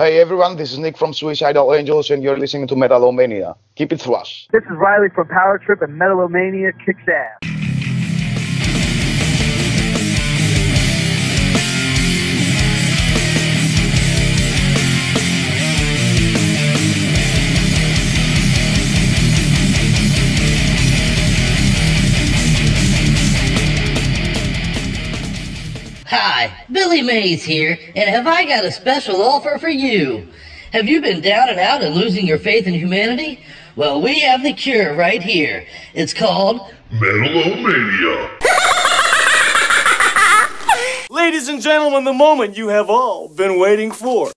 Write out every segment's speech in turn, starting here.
Hey everyone, this is Nick from Suicidal Angels, and you're listening to Metalomania. Keep it thrush. This is Riley from Power Trip, and Metalomania kicks ass. Hi, Billy Mays here, and have I got a special offer for you? Have you been down and out and losing your faith in humanity? Well, we have the cure right here. It's called Metalomania. Ladies and gentlemen, the moment you have all been waiting for.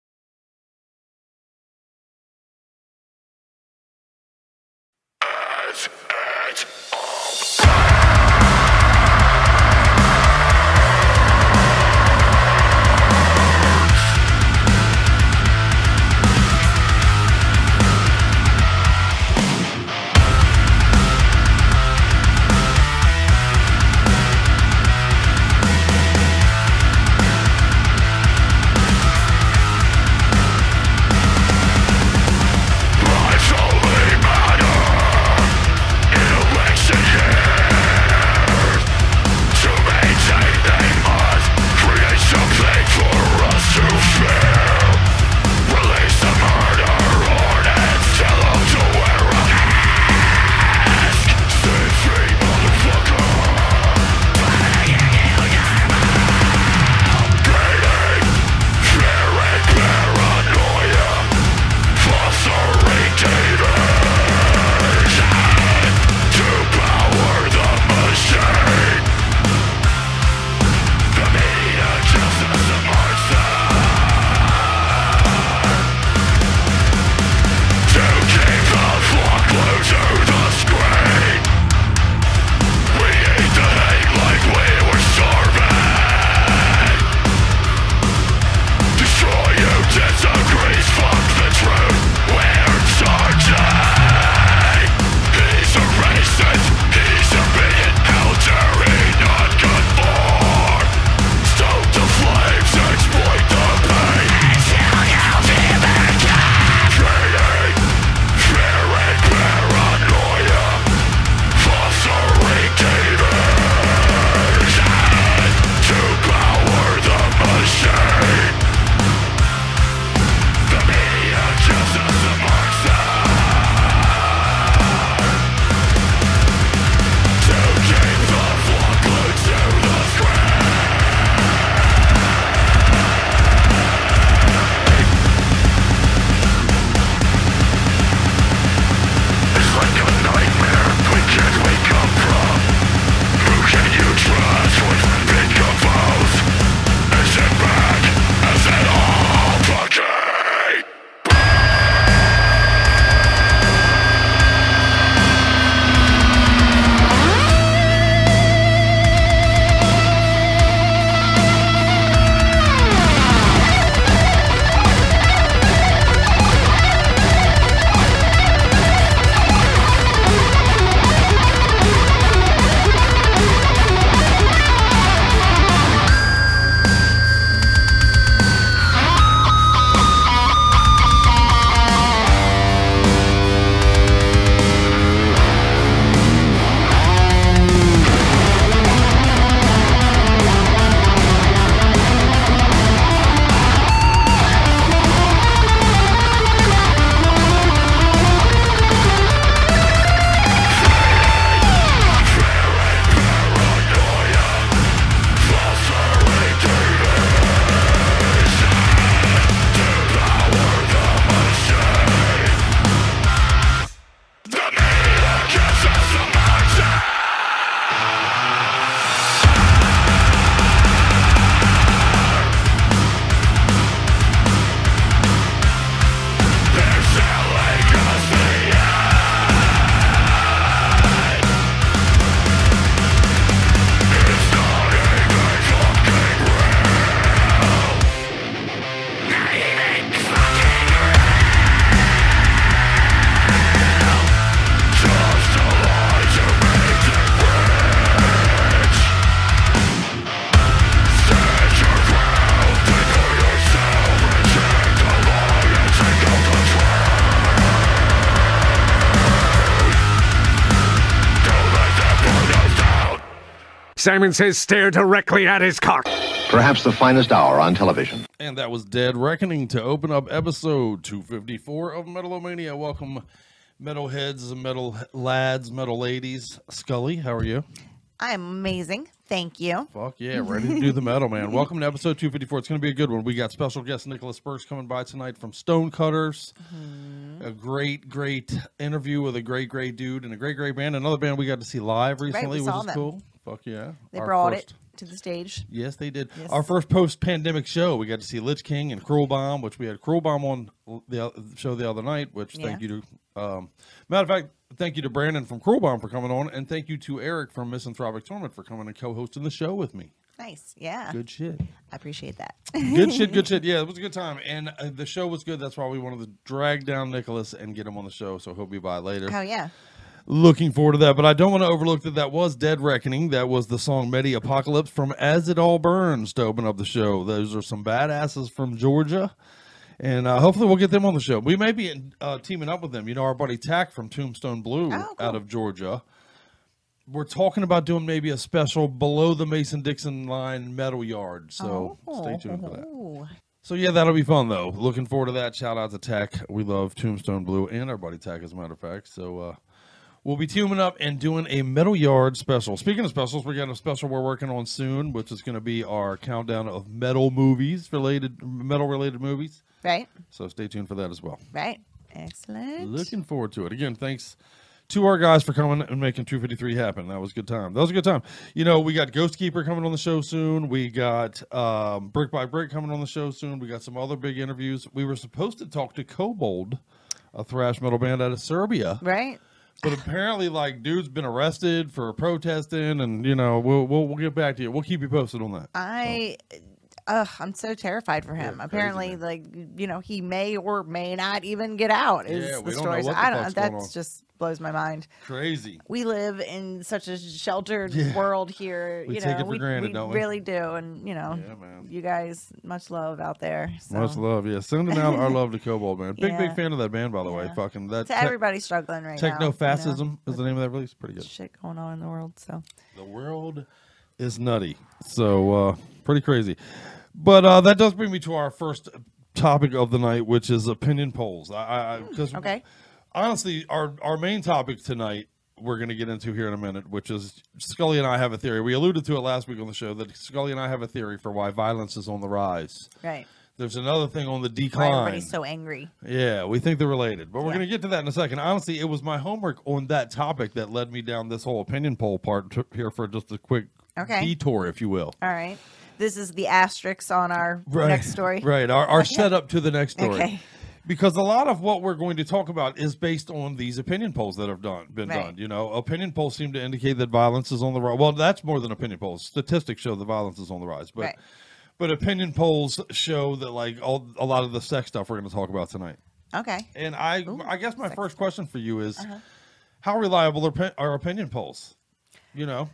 Simon Says stare directly at his cock. Perhaps the finest hour on television. And that was Dead Reckoning to open up episode 254 of Metalomania. Welcome, metalheads, metal lads, metal ladies. Skully, how are you? I'm amazing. Thank you. Fuck yeah, ready to do the metal, man. Welcome to episode 254. It's going to be a good one. We got special guest Nicholas Burks coming by tonight from Stonecutters. Mm-hmm. A great, great interview with a great, great dude and a great, great band. Another band we got to see live recently, we which saw is them. cool. Fuck yeah. They Our brought first- it to the stage. Yes, they did. Yes. Our first post-pandemic show, we got to see Lich King and Cruel Bomb, which we had Cruel Bomb on the o- show the other night. Which thank Yeah. you to, um, matter of fact, thank you to Brandon from Cruel Bomb for coming on, and thank you to Eric from Misanthropic Torment for coming and co-hosting the show with me. Nice. Yeah. Good shit. I appreciate that. Good shit. Good shit. Yeah, it was a good time, and uh, the show was good. That's why we wanted to drag down Nicholas and get him on the show, so he'll be by later. Oh yeah. Looking forward to that, but I don't want to overlook that that was Dead Reckoning. That was the song Medi Apocalypse from As It All Burns to open up the show. Those are some badasses from Georgia. And uh, hopefully we'll get them on the show. We may be uh, teaming up with them. You know, our buddy Tack from Tombstone Blue Oh, out of Georgia. We're talking about doing maybe a special below the Mason Dixon line metal yard. So stay tuned for that. So yeah, that'll be fun though. Looking forward to that. Shout out to Tech. We love Tombstone Blue and our buddy Tech, as a matter of fact. So uh, we'll be teaming up and doing a Metal Yard special. Speaking of specials, we got a special we're working on soon, which is going to be our countdown of metal movies related, metal related movies. Right. So stay tuned for that as well. Right. Excellent. Looking forward to it. Again, thanks to our guys for coming and making 253 happen. That was a good time. That was a good time. You know, we got Ghost Keeper coming on the show soon. We got um, Brick by Brick coming on the show soon. We got some other big interviews. We were supposed to talk to Kobold, a thrash metal band out of Serbia. Right. But apparently, like, dude's been arrested for protesting, and you know, we'll we'll, we'll get back to you. We'll keep you posted on that. I. Ugh, I'm so terrified for him. crazy, Apparently, man. like you know, he may or may not even get out. Is Yeah, the story? So what the I don't. fuck's That just blows my mind. Crazy. We live in such a sheltered Yeah. world here. We you take know, it for we, granted, we don't we? really do. And you know, Yeah, you guys, much love out there. So. Much love, yeah. Sending out our love to Kobold, man. Big, Yeah. big fan of that band, by the way. Yeah. Fucking that. to everybody struggling right now. Techno you know, fascism is the name of that release. Pretty good. Shit going on in the world. So The world is nutty. So uh pretty crazy. But uh that does bring me to our first topic of the night, which is opinion polls. I because okay. honestly, our our main topic tonight we're going to get into here in a minute, which is Skully and I have a theory. We alluded to it last week on the show that Skully and I have a theory for why violence is on the rise. Right. There's another thing on the decline. Why everybody's so angry. Yeah, we think they're related, but we're Yeah. going to get to that in a second. Honestly, it was my homework on that topic that led me down this whole opinion poll part here for just a quick Okay. detour, if you will. All right. This is the asterisks on our Right. next story. Right, our, our setup to the next story. Okay. Because a lot of what we're going to talk about is based on these opinion polls that have done been Right. done. You know, opinion polls seem to indicate that violence is on the rise. Well, that's more than opinion polls. Statistics show that violence is on the rise, but Right. but opinion polls show that like all a lot of the sex stuff we're going to talk about tonight. Okay. And I, Ooh, I guess my sex. first question for you is, Uh-huh. how reliable are, are opinion polls? You know,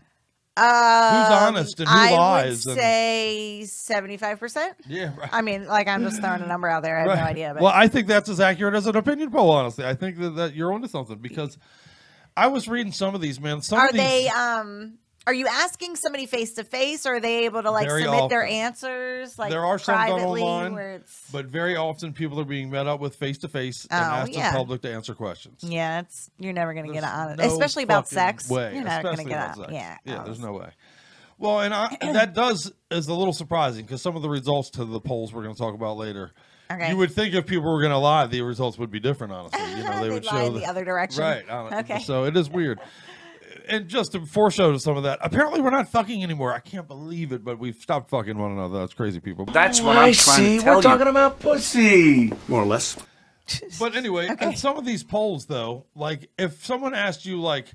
Um, honest and who I lies would and- say seventy-five percent. yeah, right. I mean, like I'm just throwing a number out there. I have Right. no idea. But Well, I think that's as accurate as an opinion poll. Honestly, I think that, that you're onto something because I was reading some of these, man. Some are of these, they? Um, are you asking somebody face to face, or are they able to like Very submit their answers like There are some done online, but very often people are being met up with face to face and Oh, asked yeah. in public to answer questions. yeah, it's you're never gonna get There's on it, no especially about sex. Way, You're not gonna get about on. sex. Yeah, yeah. oh, There's no way. Well, and I, that does is a little surprising because some of the results to the polls we're going to talk about later. Okay. You would think if people were going to lie, the results would be different. Honestly, you know, they lie show in the other direction. Right. Okay. So it is weird. And just to foreshadow some of that, apparently we're not fucking anymore. I can't believe it, but we've stopped fucking one another. That's crazy, people. That's what I'm trying to tell We're you. talking about pussy. More or less. But anyway, and some of these polls, though, like if someone asked you, like,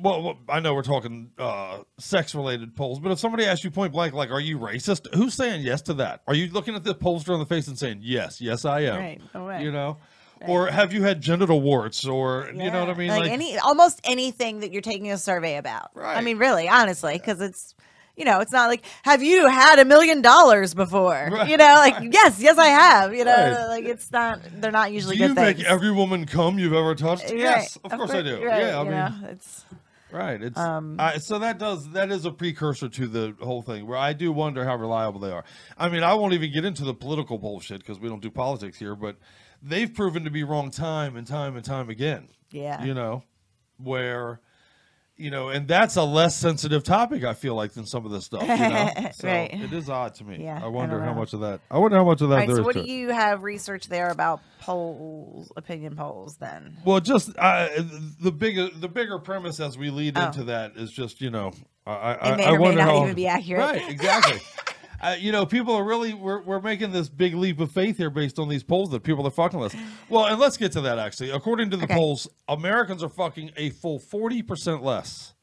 well, well, I know we're talking uh, sex-related polls, but if somebody asked you point blank, like, "Are you racist?" Who's saying yes to that? Are you looking at the pollster on the face and saying, "Yes, yes, I am"? Right. No way. You know, or have you had genital warts, or you know what I mean? Like, any almost anything that you're taking a survey about. Right. I mean, really, honestly, because it's you know, it's not like have you had a million dollars before? Right. You know, like yes, yes, I have. You know, Right. like it's not. They're not usually do you good make things. every woman come you've ever touched? Right. Yes, of course I do. Right, yeah, I mean, know, it's Right. It's Um, I, so that does that is a precursor to the whole thing where I do wonder how reliable they are. I mean, I won't even get into the political bullshit because we don't do politics here, but they've proven to be wrong time and time and time again. Yeah. You know, where you know, and that's a less sensitive topic. I feel like than some of this stuff. You know, so Right. it is odd to me. Yeah, I I wonder don't how much of that. I wonder how much of that right, there so is what do you have research there about polls, opinion polls? Then Well, just uh, the bigger the bigger premise as we lead Oh. into that is just you know I I, I or may wonder not how, even be accurate. Right, exactly. uh, you know, people are really we're we're making this big leap of faith here based on these polls that people are fucking with. Well, and let's get to that actually. According to the Okay. polls, Americans are fucking a full forty percent less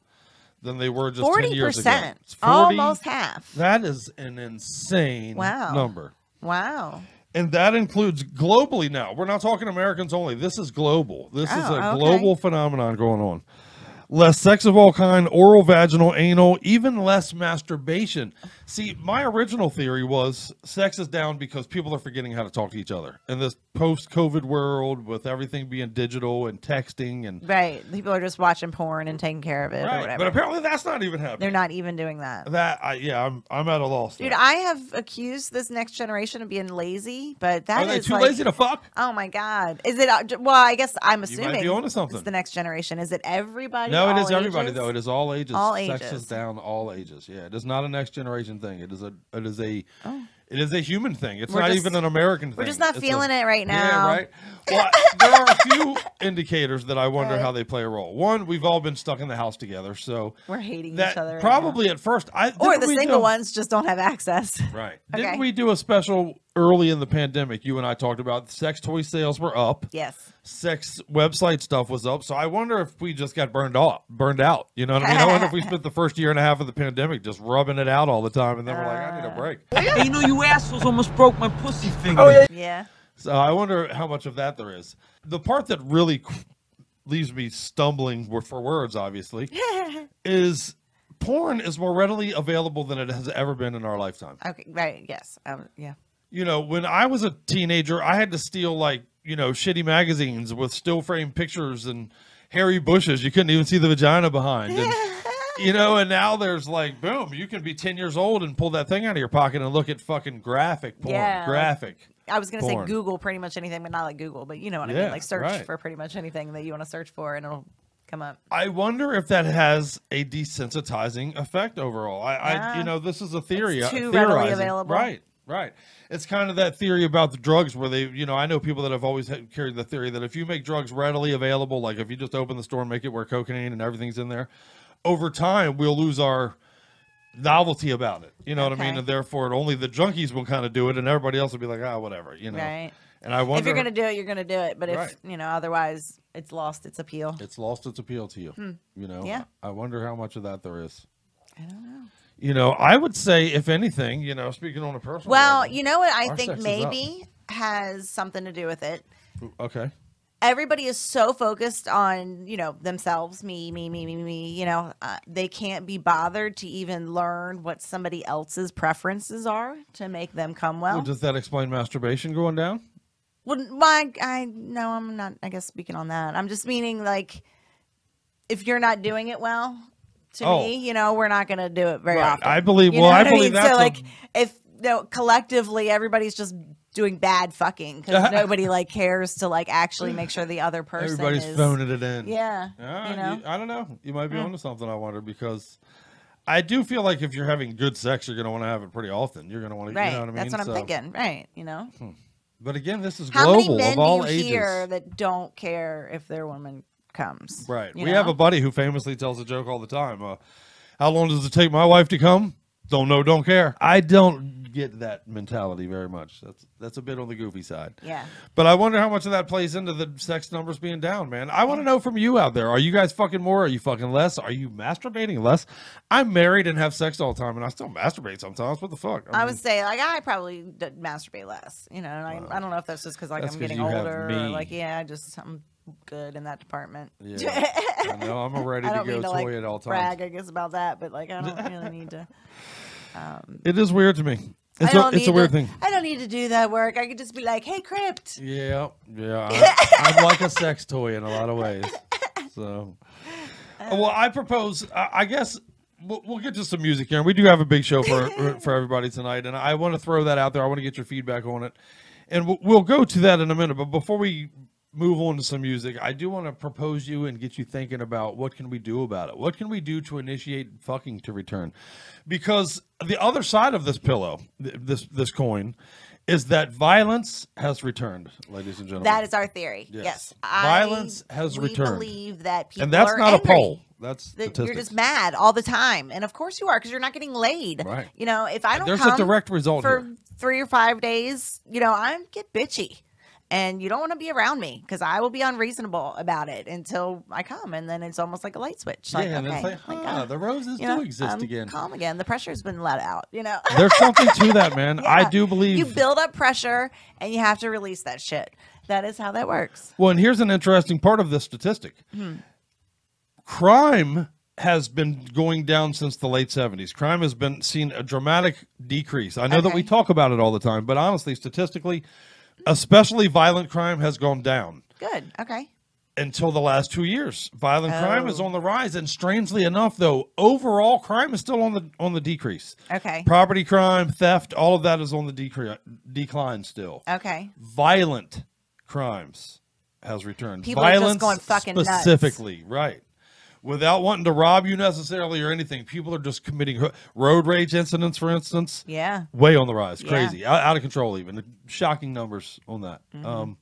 than they were just ten forty years ago. percent, It's 40 almost half. That is an insane Wow. number. Wow. And that includes globally now. We're not talking Americans only. This is global. This is Oh, a okay. global phenomenon going on. Less sex of all kind, oral, vaginal, anal, even less masturbation. See, my original theory was sex is down because people are forgetting how to talk to each other. In this post COVID world with everything being digital and texting and Right. People are just watching porn and taking care of it or Right, whatever. But apparently that's not even happening. They're not even doing that. That I yeah, I'm I'm at a loss. Dude. I have accused this next generation of being lazy, but that Are is they too like- lazy to fuck? Oh my god! Is it? uh, Well, I guess I'm You might be assuming onto something. it's the next generation. Is it everybody? No, it is everybody ages? though. It is all ages. All ages. Sex is down all ages. Yeah, it is not a next generation thing. It is a it is a oh. it is a human thing. It's Oh. We're not just- even an American thing. we're just not It's feeling a- it right Yeah, now. right. Well, there are a few indicators that I wonder Right. how they play a role. One, we've all been stuck in the house together, so We're hating that each other. right probably at first. I or the single do- ones just don't have access. Right. Okay. Didn't we do a special early in the pandemic? You and I talked about sex toy sales were up. Yes. sex website stuff was up. So I wonder if we just got burned off, burned out. You know what I mean? I wonder if we spent the first year and a half of the pandemic just rubbing it out all the time, and then we're like, I need a break. Hey, you know you assholes almost broke my pussy finger. Yeah. So I wonder how much of that there is. The part that really leaves me stumbling for words, obviously, is porn is more readily available than it has ever been in our lifetime. Okay. Right. Yes. Um, yeah. You know, when I was a teenager, I had to steal like, you know, shitty magazines with still frame pictures and hairy bushes. You couldn't even see the vagina behind. And, you know, and now there's like, boom, you can be 10 years old and pull that thing out of your pocket and look at fucking graphic porn. Yeah, graphic. I was gonna say. Google pretty much anything, but not like Google. But you know what I Yeah, mean. Like search right. for pretty much anything that you want to search for, and it'll come up. I wonder if that has a desensitizing effect overall. I, I you know, this is a theory. It's uh, too readily available. Right, right. It's kind of that theory about the drugs where they, you know, I know people that have always had, carried the theory that if you make drugs readily available, like if you just open the store and make it where cocaine and everything's in there, over time we'll lose our novelty about it. You know what I mean? And therefore, only the junkies will kind of do it, and everybody else will be like, ah, whatever. You know. Right. And I wonder if you're gonna do it, you're gonna do it. But if Right. you know, otherwise, it's lost its appeal. it's lost its appeal to you. You know. Hmm. Yeah. I wonder how much of that there is. I don't know. You know, I would say, if anything, you know, speaking on a personal Well, level- you know what I think maybe has something to do with it. okay, Everybody is so focused on you know themselves, me, me, me, me, me. You know, uh, they can't be bothered to even learn what somebody else's preferences are to make them come well. well, does that explain masturbation going down? Well, my, I no, I'm not. I guess speaking on that, I'm just meaning like if you're not doing it well, to Oh. me, you know, we're not gonna do it very Right. often. I believe- You well, I what believe mean? that's so. a- Like if you know, collectively everybody's just doing bad fucking because nobody like cares to like actually make sure the other person Everybody's is phoning it in. Yeah, Ah, you know. I don't know. You might be Mm. onto something. I wonder because I do feel like if you're having good sex, you're going to want to have it pretty often. You're going to want to, right. you know what I mean? That's what I'm So- thinking. Right. You know. But again, this is How global many men of all do you ages. hear that don't care if their woman comes? Right. you we have a buddy who famously tells a joke all the time. Uh, How long does it take my wife to come? Don't know, don't care. I don't get that mentality very much. That's that's a bit on the goofy side. Yeah. But I wonder how much of that plays into the sex numbers being down, man. I want to know from you out there. Are you guys fucking more? Are you fucking less? Are you masturbating less? I'm married and have sex all the time, and I still masturbate sometimes. What the fuck? I mean, would say like I probably masturbate less, you know. And I, I don't know if that's just because like I'm getting older, or like yeah, I just I'm good in that department. Yeah. I know. I'm a ready to go to toy like at all times. brag, I guess, about that, but like I don't really need to. Um, It is weird to me. It's a, it's a weird to- thing. I don't need to do that work. I could just be like, "Hey, Crypt." Yeah, yeah. I, I'm like a sex toy in a lot of ways. So, Well, I propose. I I guess we'll, we'll get to some music here. We do have a big show for for everybody tonight, and I want to throw that out there. I want to get your feedback on it, and we'll, we'll go to that in a minute. But before we move on to some music, I do want to propose you and get you thinking about what can we do about it. What can we do to initiate fucking to return? Because the other side of this pillow, th- this this coin, is that violence has returned, ladies and gentlemen. That is our theory. Yes. Yes. Violence I, has we returned. believe that people and that's not angry. a poll. That's That you're just mad all the time, and of course you are because you're not getting laid. Right. You know, if I don't There's a direct result for here. three or five days, you know, I get bitchy, and you don't want to be around me because I will be unreasonable about it until I come, and then it's almost like a light switch. Like, yeah, okay, it's like, like, huh, uh, the roses you do exist I'm again. Calm again. The pressure's been let out. You know. There's something to that, man. I do believe. you build up pressure, and you have to release that shit. That is how that works. well, and here's an interesting part of this statistic. Hmm. Crime has been going down since the late 70s. Crime has been seen a dramatic decrease. I know that we talk about it all the time, but honestly, statistically, especially violent crime has gone down. Good. Okay. until the last two years. Violent crime is Oh. on the rise, and strangely enough, though, overall crime is still on the on the decrease. Okay. Property crime, theft, all of that is on the decre- decline still. Okay. Violent crimes has returned. People are just going fucking nuts. specifically, right? Without wanting to rob you necessarily or anything, people are just committing road rage incidents, for instance. Yeah. way on the rise, Yeah. crazy, out, out of control. Even shocking numbers on that. Mm-hmm. Um,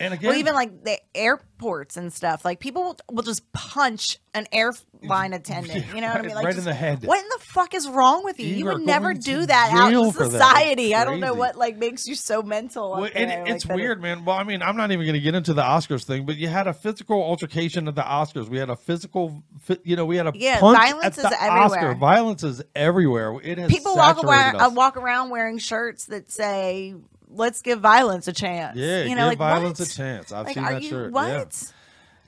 and again, Well, even like the airports and stuff, like people will, will just punch an airline attendant. You know what I mean? Like right in the head. What in the fuck is wrong with you? You You, would never do that out in. It's society. I don't know what like makes you so mental. Well, it- it's like, that it- weird, man. Well, I mean, I'm not even going to get into the Oscars thing, but you had a physical altercation at the Oscars. We had a physical, you know, we had a Yeah, violence at the is everywhere. Oscar. Violence is everywhere. It has People walk around, uh, walk around wearing shirts that say "Let's give violence a chance." Yeah, you give know, like violence what? a chance. I've Like, seen are that you- shirt. What? Yeah.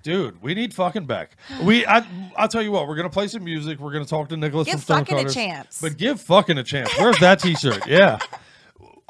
Dude, we need fucking back. We, I, I'll tell you what. We're gonna play some music. We're gonna talk to Nicholas Give from fucking a chance. But give fucking a chance. Where's that T-shirt? Yeah.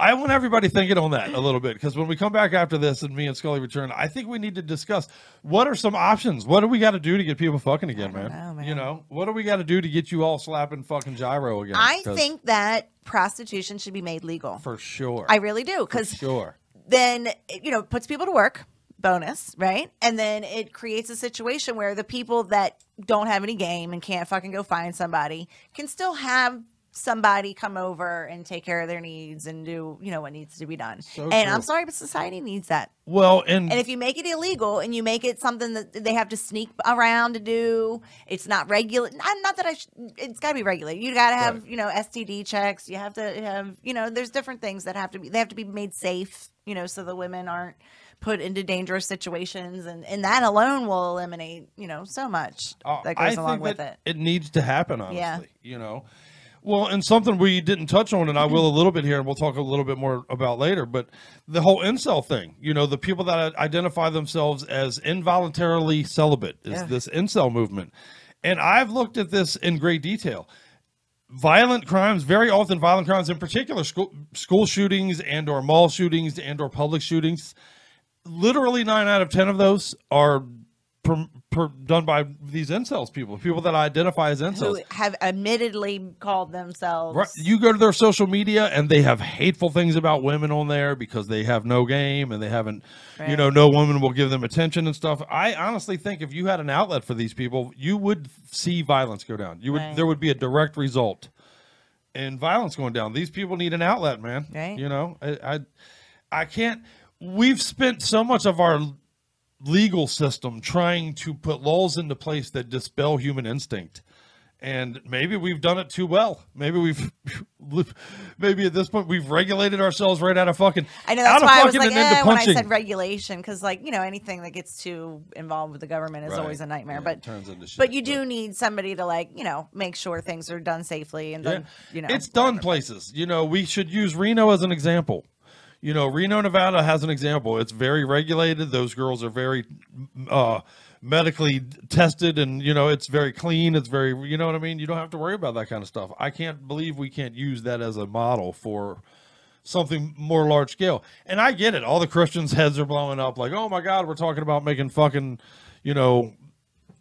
I want everybody thinking on that a little bit because when we come back after this and me and Skully return, I think we need to discuss what are some options. What do we got to do to get people fucking again, man? You know, what do we got to do to get you all slapping fucking gyro again? I think that prostitution should be made legal. for sure. I really do because sure. then you know it puts people to work bonus right and then it creates a situation where the people that don't have any game and can't fucking go find somebody can still have somebody come over and take care of their needs and do you know what needs to be done So and true. i'm sorry but society needs that Well, and and if you make it illegal and you make it something that they have to sneak around to do, it's not regular. Not that I. Sh- it's got to be regulated. You got to have you know STD checks. You have to have you know. There's different things that have to be. They have to be made safe. You know, so the women aren't put into dangerous situations, and and that alone will eliminate you know so much Uh, that goes along with it. It needs to happen, honestly. Yeah. You know. Well, and something we didn't touch on, and I will a little bit here, and we'll talk a little bit more about later. But the whole incel thing, you know, the people that identify themselves as involuntarily celibate is Yeah. this incel movement, and I've looked at this in great detail. Violent crimes, very often violent crimes, in particular school school shootings and or mall shootings and or public shootings. Literally nine out of ten of those are per, done by these incels people, people that identify as incels. Who have admittedly called themselves Right. You go to their social media and they have hateful things about women on there because they have no game and they haven't, you know, no woman will give them attention and stuff. I honestly think if you had an outlet for these people, you would see violence go down. You would, Right. there would be a direct result in violence going down. These people need an outlet, man. Right. You know, I, I, I can't. We've spent so much of our legal system trying to put laws into place that dispel human instinct. And maybe we've done it too well. Maybe we've, maybe at this point we've regulated ourselves right out of fucking. I know that's why I was like, eh, when I said regulation, because like you know anything that gets too involved with the government is Right. always a nightmare. Yeah, but it turns into shit, but you do need somebody to like you know make sure things are done safely and done. You know, it's done places. You know, we should use Reno as an example. You know, Reno, Nevada has an example. It's very regulated. Those girls are very uh, medically tested, and you know, it's very clean. It's very, you know what I mean. You don't have to worry about that kind of stuff. I can't believe we can't use that as a model for something more large scale. And I get it. All the Christians' heads are blowing up, like, oh my God, we're talking about making fucking, you know,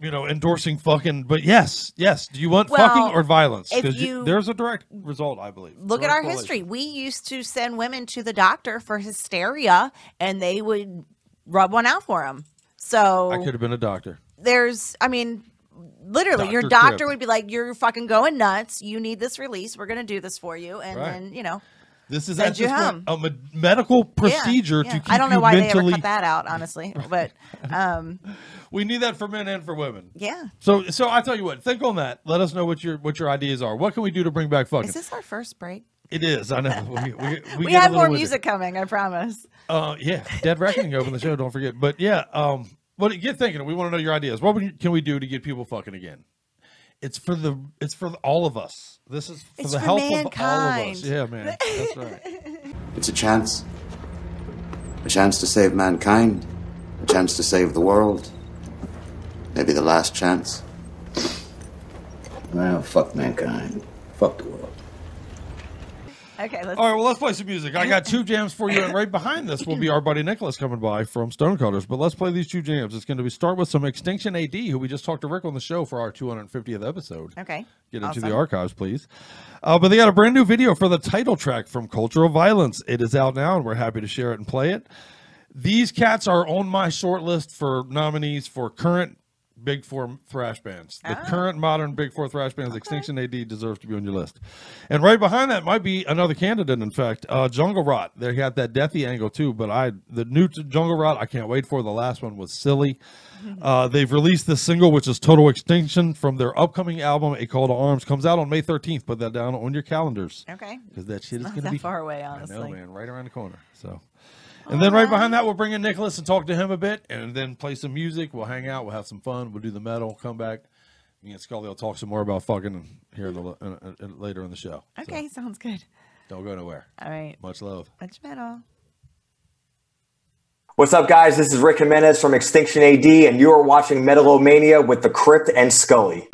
you know, endorsing fucking. But yes, yes. Do you want Well, fucking or violence? Because you- there's a direct result, I believe. Look at our history. We used to send women to the doctor for hysteria, and they would rub one out for them. So I could have been a doctor. there's, I mean, literally, your Dr. doctor Crib. would be like, "You're fucking going nuts. You need this release. We're gonna do this for you," and Right. then you know, This is you a- home. a, me- medical procedure yeah. to keep I don't know why mentally. they ever cut that out, honestly, but um, We need that for men and for women. yeah. So, so I tell you what. Think on that. Let us know what your what your ideas are. What can we do to bring back fucking? Is this our first break? it is. I know. We, we, we, We, have more music coming. I promise. Uh, yeah, Dead Reckoning open the show. Don't forget. But yeah, um, but get thinking. We want to know your ideas. What can we do to get people fucking again? It's for the. It's for all of us. This is for It's the for health of all of mankind. us. Yeah, man. That's right. It's a chance. A chance to save mankind. A chance to save the world. Maybe the last chance. Well, fuck mankind. Fuck the world. Okay, let's. All right, well, let's play some music. I got two jams for you, and right behind this will be our buddy Nicholas coming by from Stonecutters. But let's play these two jams. It's going to be start with some Extinction AD, who we just talked to Rick on the show for our 250th episode. Okay. Get into the archives, please. Uh, but they got a brand new video for the title track from Cultural Violence. It is out now, and we're happy to share it and play it. These cats are on my short list for nominees for current Big Four thrash bands. The Ah. current modern Big Four thrash bands, Extinction AD deserves to be on your list. And right behind that might be another candidate, in fact, uh, Jungle Rot. They got that deathy angle too, but I the new Jungle Rot I can't wait for. The last one was silly. Uh, they've released this single, which is Total Extinction, from their upcoming album, A Call to Arms. Comes out on May 13th. Put that down on your calendars. Okay. Because that shit is going to be far away, I honestly. know, man, right around the corner. So, and then right behind that, we'll bring in Nicholas and talk to him a bit, and then play some music. We'll hang out. We'll have some fun. We'll do the metal. Come back. Me and Skully will talk some more about fucking here in the, in, in- in- later in the show. So, Okay, sounds good. don't go nowhere. All right. Much love. Much metal. What's up, guys? This is Rick Jimenez from Extinction AD, and you are watching Metalomania with the Crypt and Skully.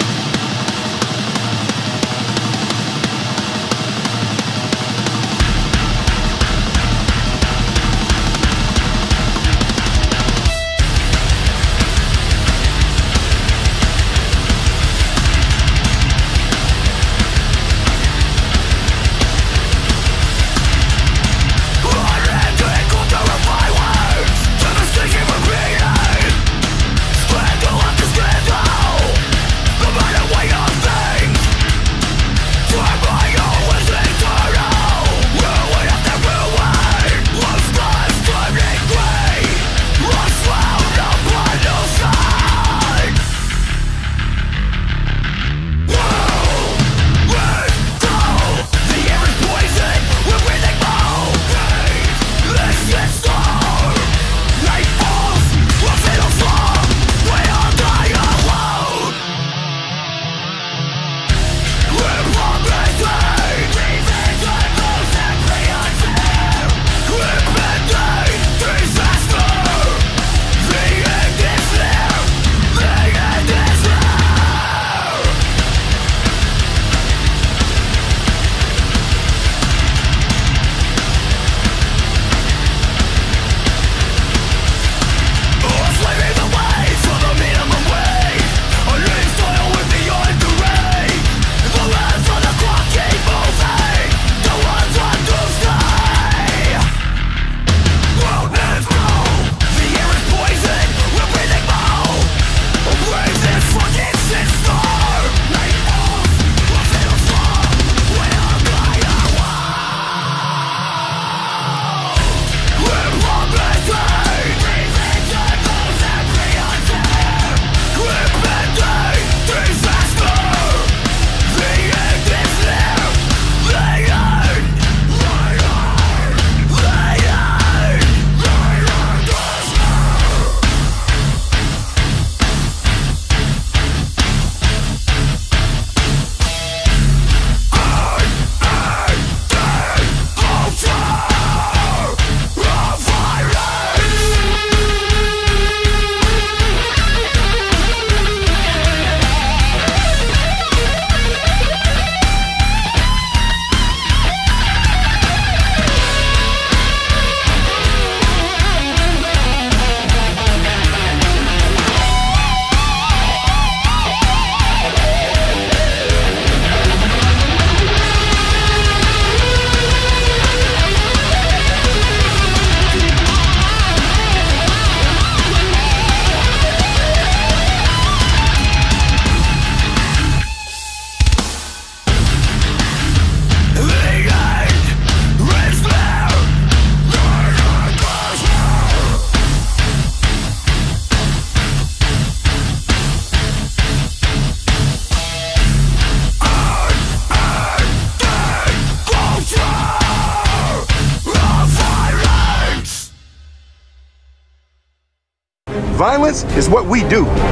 We do.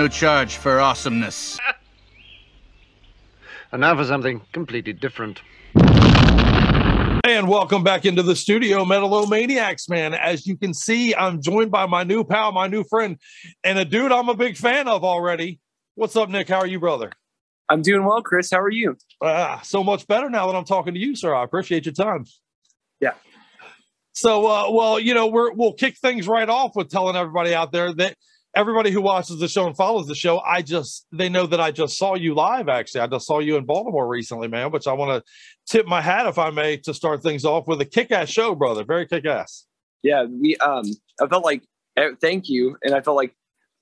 No charge for awesomeness. And now for something completely different. And welcome back into the studio, Metalomaniacs, man. As you can see, I'm joined by my new pal, my new friend, and a dude I'm a big fan of already. What's up, Nick? How are you, brother? I'm doing well, Chris. How are you? Ah, so much better now that I'm talking to you, sir. I appreciate your time. Yeah. So, uh, well, you know, we're we'll kick things right off with telling everybody out there that everybody who watches the show and follows the show, I just they know that I just saw you live. Actually, I just saw you in Baltimore recently, man. Which I want to tip my hat, if I may, to start things off with a kick-ass show, brother. Very kick-ass. Yeah, we um I felt like eh, thank you and I felt like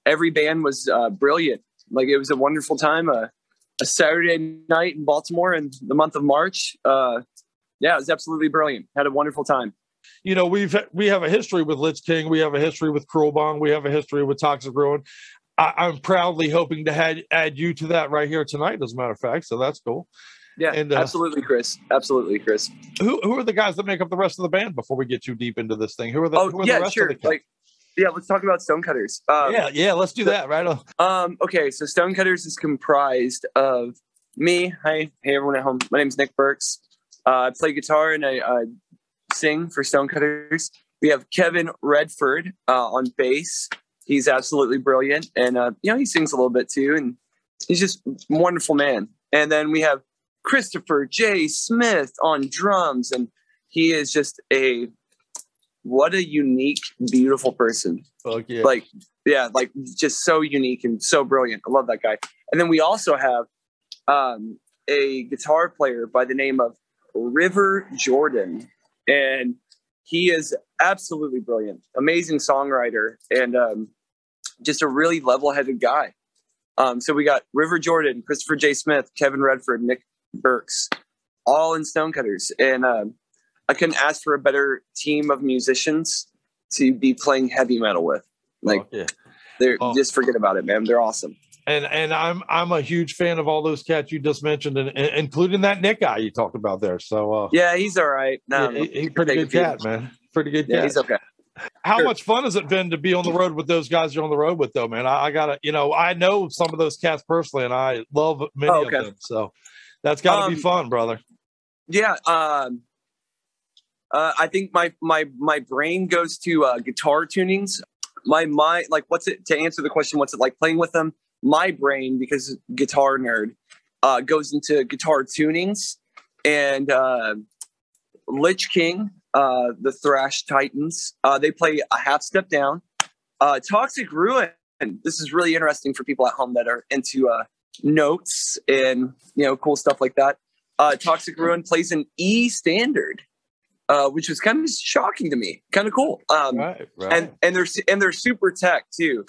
every band was uh brilliant. Like it was a wonderful time uh, a Saturday night in Baltimore in the month of March. Uh yeah, it was absolutely brilliant. Had a wonderful time. You know, we've we have a history with Lich King, we have a history with Cruel Bong, we have a history with Toxic Ruin. I, I'm proudly hoping to add add you to that right here tonight, as a matter of fact. So that's cool. Yeah, And, uh, absolutely, Chris. Absolutely, Chris. Who who are the guys that make up the rest of the band before we get too deep into this thing? Who are the, Oh who are yeah, the rest sure. of the Like yeah, let's talk about Stonecutters. Um, Yeah, yeah, let's do that right on. Um, okay, so Stonecutters is comprised of me. Hi, hey everyone at home. My name's Nick Burks. Uh, I play guitar and I uh, sing for Stonecutters. We have Kevin Redford uh, on bass. He's absolutely brilliant, and uh, you know he sings a little bit too, and he's just a wonderful man. And then we have Christopher J. Smith on drums, and he is just a what a unique, beautiful person. Fuck yeah. Like, yeah, like just so unique and so brilliant. I love that guy. And then we also have um, a guitar player by the name of River Jordan. And he is absolutely brilliant, amazing songwriter, and um, just a really level headed guy. Um, so we got River Jordan, Christopher J. Smith, Kevin Redford, Nick Burks, all in Stonecutters. And um, I couldn't ask for a better team of musicians to be playing heavy metal with. Like, yeah. they're Oh. just forget about it, man. They're awesome. And and I'm I'm a huge fan of all those cats you just mentioned, and, and including that Nick guy you talked about there. So uh, Yeah, he's all right. No, he- he- he's pretty good cat, man. Pretty good Yeah, cat. he's okay. How much fun has it been to be on the road with those guys you're on the road with, though, man? I, I gotta, you know, I know some of those cats personally, and I love many Oh, okay. of them. So that's got to Um, be fun, brother. Yeah, um, uh, I think my my my brain goes to uh, guitar tunings. My mind, like, what's it to answer the question? What's it like playing with them? My brain, because guitar nerd, uh, goes into guitar tunings and uh, Lich King, uh, the Thrash Titans. Uh, they play a half step down. Uh, Toxic Ruin. This is really interesting for people at home that are into uh, notes and you know cool stuff like that. Uh, Toxic Ruin plays an E standard, uh, which was kind of shocking to me. Kind of cool. Um, right, And and they're and they're super tech too.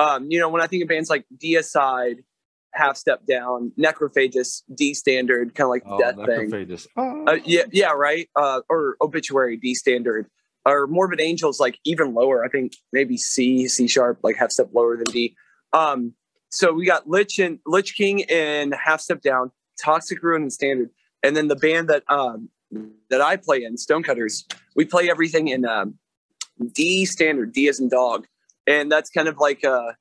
Um, you know, when I think of bands like Deicide, Half Step Down, Necrophagist, D standard, kind of like Oh, death thing. Necrophagist. Uh, yeah, yeah, right. Uh, or obituary D standard, or morbid angels like even lower. I think maybe C, C sharp, like half step lower than D. Um, so we got Lich and Lich King and half step down, Toxic Ruin and standard, and then the band that um that I play in, Stonecutters, we play everything in um, D standard, D as in dog, and that's kind of like uh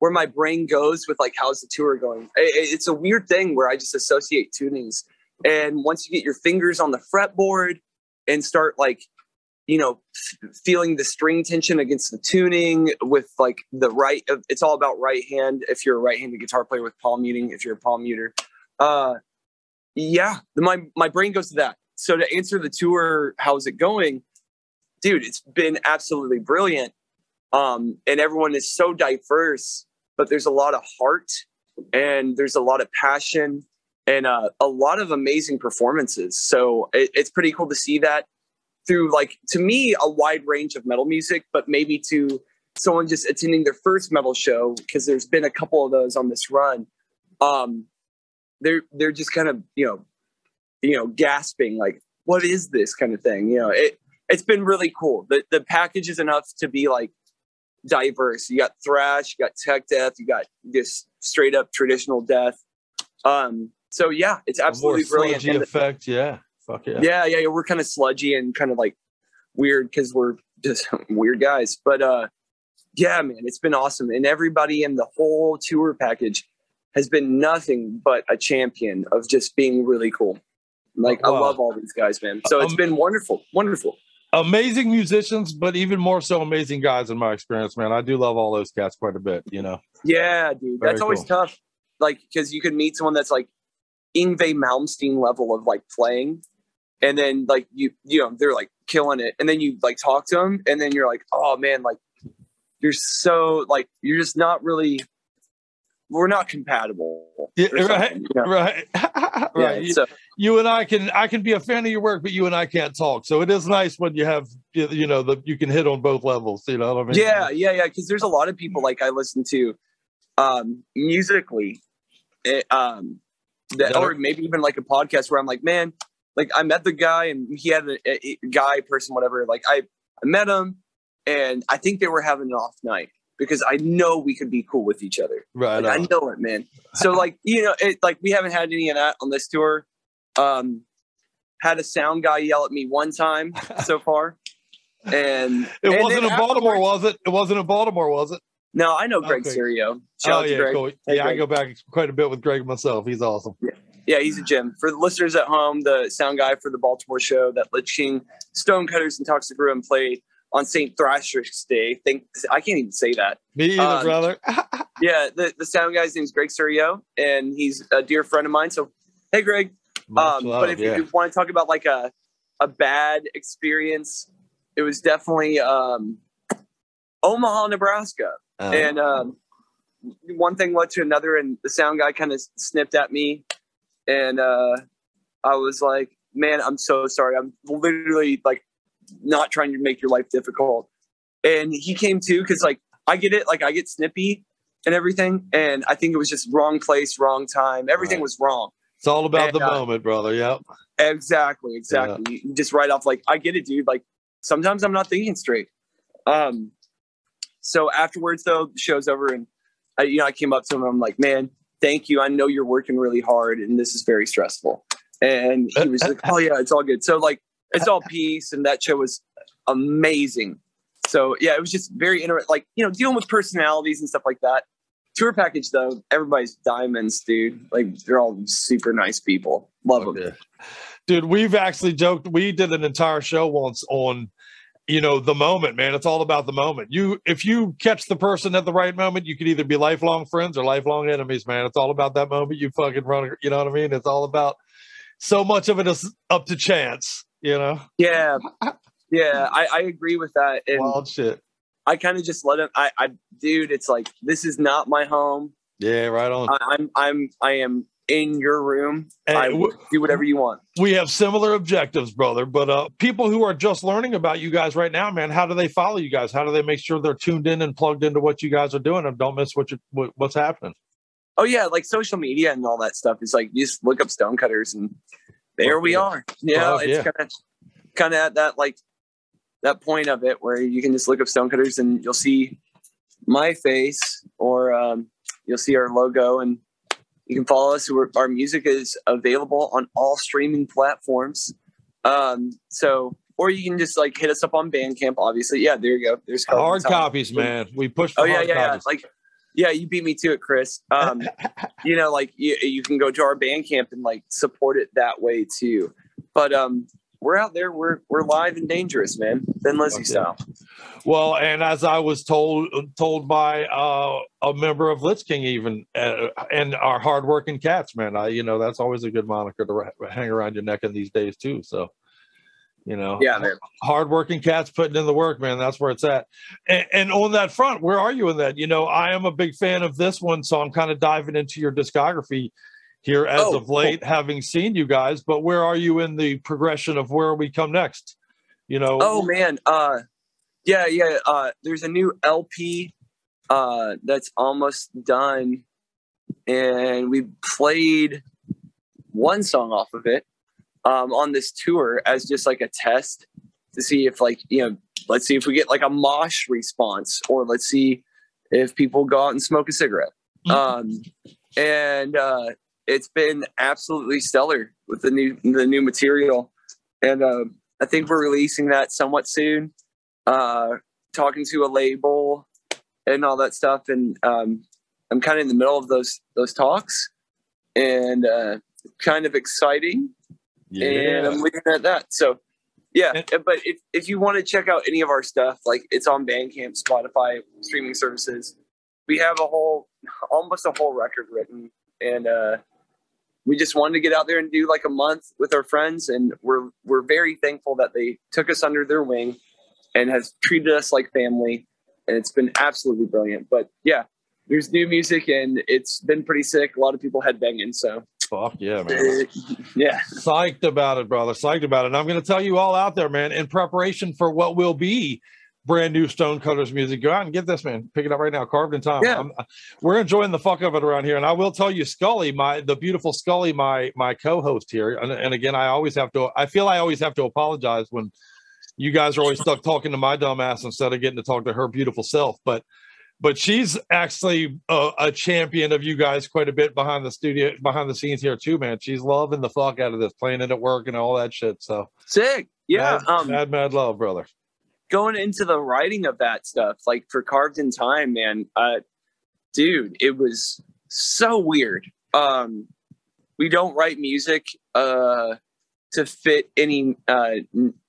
where my brain goes with like how's the tour going. It's a weird thing where I just associate tunings and once you get your fingers on the fretboard and start like, you know, feeling the string tension against the tuning with like the right, it's all about right hand. If you're a right handed guitar player with palm muting, if you're a palm muter, uh, yeah, my, my brain goes to that. So to answer the tour, how's it going? Dude, it's been absolutely brilliant. Um, and everyone is so diverse, but there's a lot of heart and there's a lot of passion and uh, a lot of amazing performances. So it, it's pretty cool to see that through, like, to me, a wide range of metal music, but maybe to someone just attending their first metal show, because there's been a couple of those on this run. Um, they're they're just kind of you know, you know, gasping like, what is this kind of thing? You know, it it's been really cool. The the package is enough to be like diverse. You got thrash, you got tech death, you got just straight up traditional death. Um, so yeah, it's A more absolutely brilliant. sludgy effect. Yeah. Fuck yeah. yeah, yeah, yeah. We're kind of sludgy and kind of like weird because we're just weird guys. But uh yeah, man, it's been awesome. And everybody in the whole tour package has been nothing but a champion of just being really cool. Like I love all these guys, man. So it's Um, been wonderful, wonderful. Amazing musicians, but even more so amazing guys in my experience, man. I do love all those cats quite a bit, you know. Yeah, dude. Very That's always cool. tough. Like, because you could meet someone that's like Yngwie Malmsteen level of like playing, and then like you, you know, they're like killing it, and then you like talk to them, and then you're like, oh man, like you're so like you're just not really. We're not compatible. Yeah, right, you know? right, right. Yeah, so- you and I can, I can be a fan of your work, but you and I can't talk. So it is nice when you have, you know, the you can hit on both levels. You know what I mean? Yeah, yeah, yeah. Because there's a lot of people like I listen to um musically, eh, um, that, That or maybe even like a podcast where I'm like, man, like I met the guy and he had a, a- a guy, person, whatever. Like I, I met him, and I think they were having an off night because I know we could be cool with each other. Right. Like, I know it, man. So like you know, it, like we haven't had any of that on this tour. Um, had a sound guy yell at me one time so far, and It and wasn't in Baltimore, was it? It wasn't in Baltimore, was it? No, I know Greg Okay. Serio. Shout oh out to yeah, Greg. cool. Hey, yeah, I go back quite a bit with Greg myself. He's awesome. Yeah, he's a gem. For the listeners at home, the sound guy for the Baltimore show that Lich King, Stonecutters, and Toxic Ruin played on St. Thrasher's Day. Think I can't even say that. Me either, Um, brother. Yeah, the, the sound guy's name is Greg Serio, and he's a dear friend of mine. So, hey, Greg. Um, but if yeah. you want to talk about like a a bad experience, it was definitely um, Omaha, Nebraska. Uh-huh. And um, one thing led to another, and the sound guy kind of snipped at me, and uh, I was like, "Man, I'm so sorry. I'm literally like not trying to make your life difficult." And he came too because like I get it, like I get snippy and everything, and I think it was just wrong place, wrong time. Everything Right. was wrong. It's all about And, the uh, moment, brother. Yep. Exactly, exactly. You just right off like I get it, dude. Like sometimes I'm not thinking straight. Um, so afterwards, though, the show's over, and I, you know, I came up to him. I'm like, man, thank you. I know you're working really hard, and this is very stressful. And he was like, oh yeah, it's all good. So like, it's all peace, and that show was amazing. So yeah, it was just very interesting. Like you know, dealing with personalities and stuff like that. Tour package though, everybody's diamonds, dude. Like they're all super nice people. Love them. Dude, we've actually joked. We did an entire show once on, you know, the moment, man. It's all about the moment. You, if you catch the person at the right moment, you could either be lifelong friends or lifelong enemies, man. It's all about that moment. You fucking run. You know what I mean? It's all about. So much of it is up to chance. You know. Yeah, yeah, I, I agree with that. And Wild shit. I kind of just let him. I, I, dude, it's like this is not my home. Yeah, right on. I, I'm, I'm, I am in your room. And I do whatever you want. we have similar objectives, brother. But uh, people who are just learning about you guys right now, man, how do they follow you guys? How do they make sure they're tuned in and plugged into what you guys are doing and don't miss what you what, what's happening? Oh yeah, like social media and all that stuff. It's like you just look up Stonecutters and there Fuck we yeah. are. You know, Fuck it's yeah. kind of kind of at that like that point of it where you can just look up Stonecutters and you'll see my face or um, you'll see our logo and you can follow us. Our music is available on all streaming platforms. Um, so or you can just like hit us up on Bandcamp. Obviously, yeah. There you go. There's Hard copies, man. We push for Oh yeah, yeah, yeah. Like, yeah, you beat me to it, Chris. Um, you know, like you, you can go to our Bandcamp and like support it that way too. But um, we're out there. We're we're live and dangerous, man. Ben Leslie style. Well, and as I was told told by uh, a member of Lich King, even uh, and our hardworking cats, man, I you know that's always a good moniker to ra- hang around your neck in these days too. So, you know, Yeah, man. hardworking cats putting in the work, man. That's where it's at. And, and on that front, where are you in that? You know, I am a big fan of this one, so I'm kind of diving into your discography here as Oh, of late, having seen you guys. But where are you in the progression of where we come next? You know, Oh man, uh, yeah, yeah. Uh, there's a new LP uh, that's almost done, and we played one song off of it um, on this tour as just like a test to see if, like, you know, let's see if we get like a mosh response, or let's see if people go out and smoke a cigarette. Um, and uh, it's been absolutely stellar with the new the new material, and uh, I think we're releasing that somewhat soon. Uh, talking to a label and all that stuff, and um, I'm kind of in the middle of those those talks, and uh, kind of exciting. And I'm leaving it at that. So, yeah. but if if you want to check out any of our stuff, like it's on Bandcamp, Spotify, streaming services. We have a whole, almost a whole record written, and uh, we just wanted to get out there and do like a month with our friends, and we're we're very thankful that they took us under their wing and has treated us like family, and it's been absolutely brilliant. But yeah, there's new music, and it's been pretty sick. A lot of people headbanging, so fuck yeah, man. yeah. Psyched about it, brother. Psyched about it. And I'm going to tell you all out there, man, in preparation for what will be brand new Stonecutters music. Go out and get this, man. Pick it up right now. Carved in time. Yeah. I'm- we're enjoying the fuck of it around here. And I will tell you, Skully, my the beautiful Skully, my my co-host here. And, and again, I always have to. I feel I always have to apologize when you guys are always stuck talking to my dumb ass instead of getting to talk to her beautiful self. But but she's actually a, a champion of you guys quite a bit behind the studio, behind the scenes here too, man. She's loving the fuck out of this, playing it at work and all that shit. So sick. Yeah. mad, um, mad, mad love, brother. Going into the writing of that stuff, like for Carved in Time, man, uh, dude, it was so weird. Um, we don't write music uh, to fit any uh,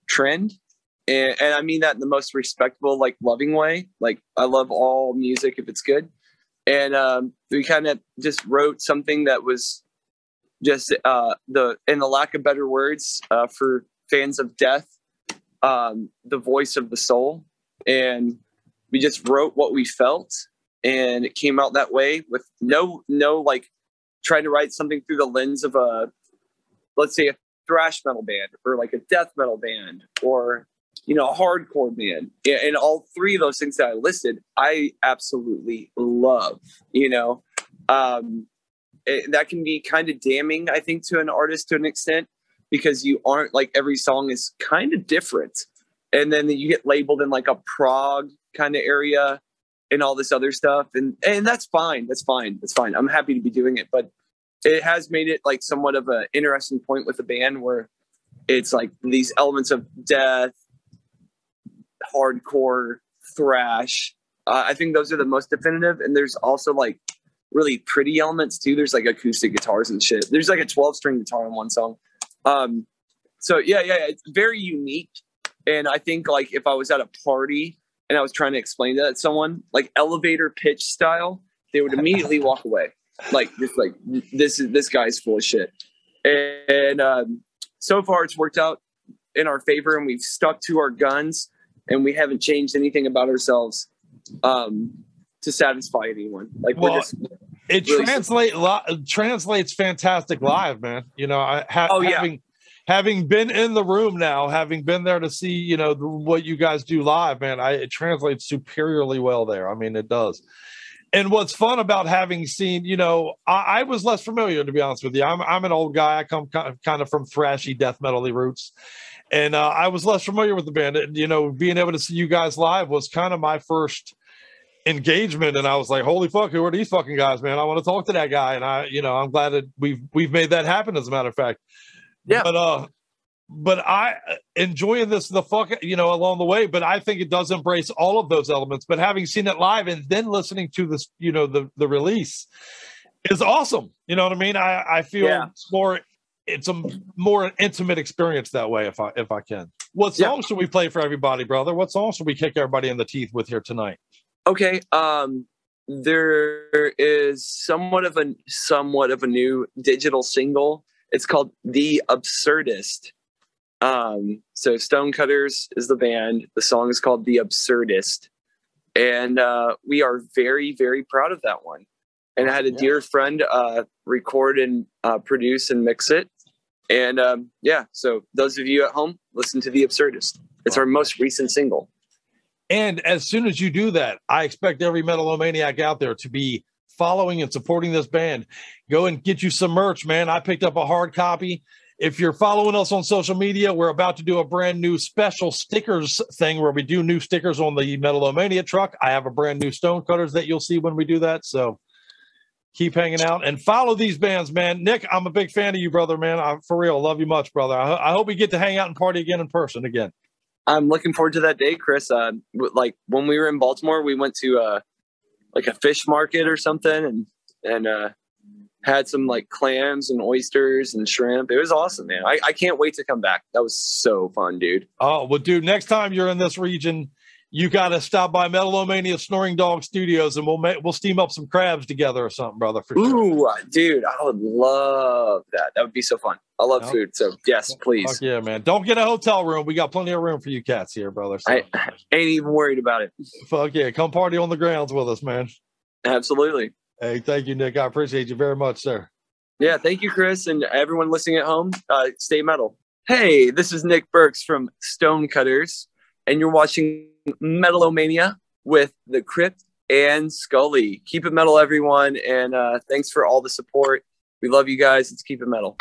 trend. And, and I mean that in the most respectable, like loving way. Like I love all music if it's good. And um, we kind of just wrote something that was just uh, the, in the lack of better words, uh, for fans of death, um, the voice of the soul. And we just wrote what we felt, and it came out that way with no, no like trying to write something through the lens of a, let's say a thrash metal band or like a death metal band or you know a hardcore band. And all three of those things that I listed, I absolutely love. You know, um, it, that can be kind of damning, I think, to an artist to an extent because you aren't like every song is kind of different, and then you get labeled in like a prog kind of area and all this other stuff, and and that's fine. That's fine. That's fine. I'm happy to be doing it, but it has made it like somewhat of an interesting point with the band where it's like these elements of death, hardcore, thrash. Uh, I think those are the most definitive. And there's also like really pretty elements too. There's like acoustic guitars and shit. There's like a 12 string guitar in one song. Um, so yeah, yeah, it's very unique. And I think like if I was at a party and I was trying to explain that to someone, like elevator pitch style, they would immediately walk away. Like just like this is this guy's full of shit. And um, so far it's worked out in our favor and we've stuck to our guns and we haven't changed anything about ourselves um, to satisfy anyone. Like Well, we're just it really- translate li- translates fantastic live, man. You know, I ha- Oh, yeah. having having been in the room now, having been there to see, you know, the, what you guys do live, man, I it translates superiorly well there. I mean, it does. And what's fun about having seen, you know, I, I was less familiar to be honest with you. I'm I'm an old guy. I come kind of, kind of from thrashy death metal roots. And uh, I was less familiar with the band. And, you know, being able to see you guys live was kind of my first engagement and I was like, holy fuck, who are these fucking guys, man? I want to talk to that guy. And I, you know, I'm glad that we've we've made that happen as a matter of fact. Yeah. But uh but I enjoying this the fuck, you know, along the way. But I think it does embrace all of those elements. But having seen it live and then listening to this, you know, the the release is awesome. You know what I mean? I I feel Yeah. it's more it's a more intimate experience that way if I if I can. What Yeah. song should we play for everybody, brother? What song should we kick everybody in the teeth with here tonight? Okay. Um, there is somewhat of a somewhat of a new digital single. It's called The Absurdist. Um, so Stonecutters is the band. The song is called The Absurdist, and uh, we are very very proud of that one. And I had a dear friend uh, record and uh, produce and mix it. And um, yeah, so those of you at home, listen to The Absurdist. It's our most recent single. And as soon as you do that, I expect every metalomaniac out there to be following and supporting this band. Go and get you some merch, man. I picked up a hard copy. If you're following us on social media, we're about to do a brand new special stickers thing where we do new stickers on the Metalomania truck. I have a brand new stone cutters that you'll see when we do that. So keep hanging out and follow these bands, man. Nick, I'm a big fan of you, brother, man. I'm for real. Love you much, brother. I, I hope we get to hang out and party again in person again. I'm looking forward to that day, Chris. Uh, like when we were in Baltimore, we went to uh, like a fish market or something, and and uh, had some like clams and oysters and shrimp. It was awesome, man. I, I can't wait to come back. That was so fun, dude. Oh, well, dude, next time you're in this region, you got to stop by Metalomania Snoring Dog Studios and we'll make, we'll steam up some crabs together or something, brother. For. Ooh, dude, I would love that. That would be so fun. I love food, so yes, please. Fuck yeah, man. Don't get a hotel room. We got plenty of room for you cats here, brother. So, I ain't even worried about it. fuck yeah. Come party on the grounds with us, man. Absolutely. Hey, thank you, Nick. I appreciate you very much, sir. Yeah, thank you, Chris, and everyone listening at home. Uh, stay metal. Hey, this is Nick Burks from Stonecutters, and you're watching Metalomania with the Crypt and Skully. Keep it metal, everyone, and uh, thanks for all the support. We love you guys. Let's keep it metal.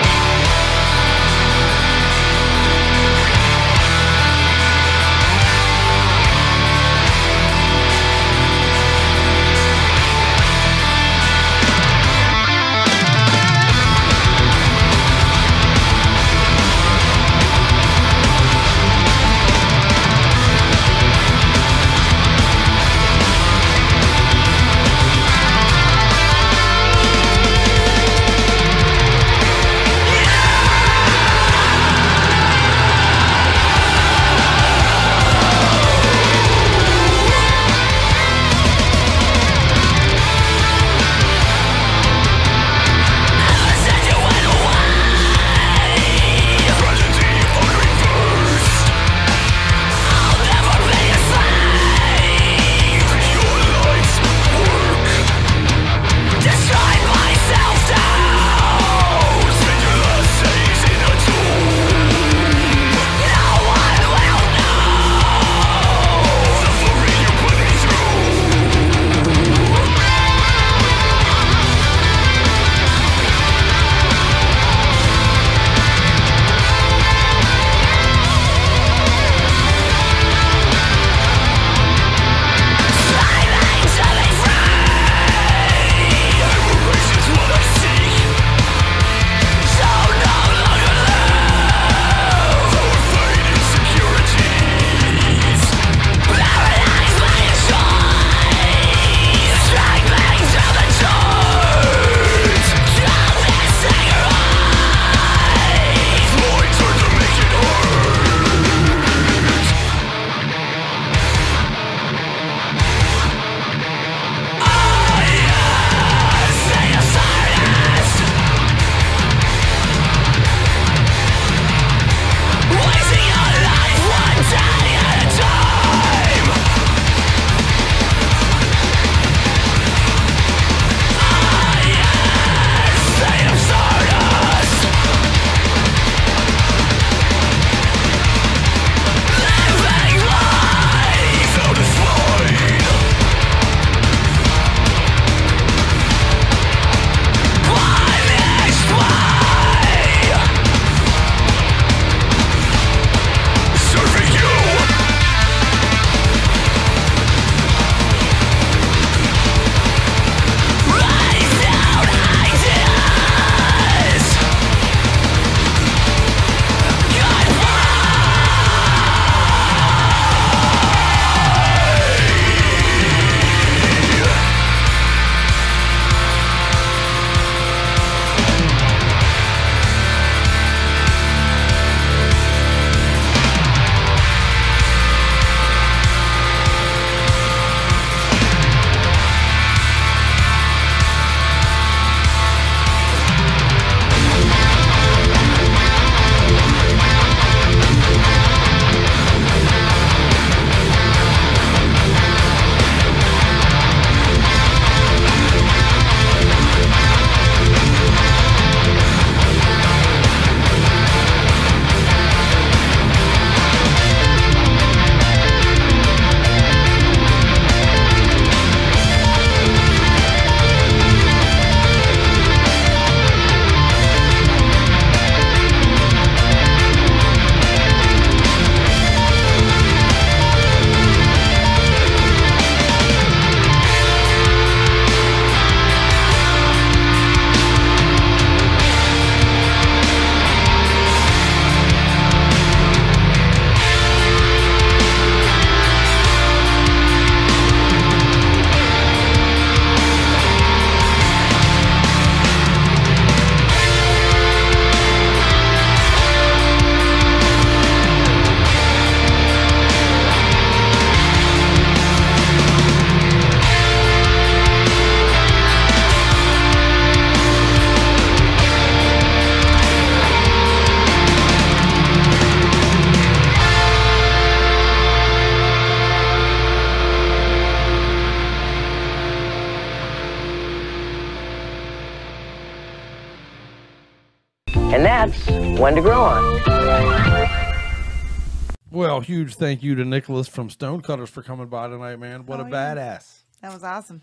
Huge thank you to Nicholas from Stonecutters for coming by tonight, man. What a Oh, yeah. badass. That was awesome.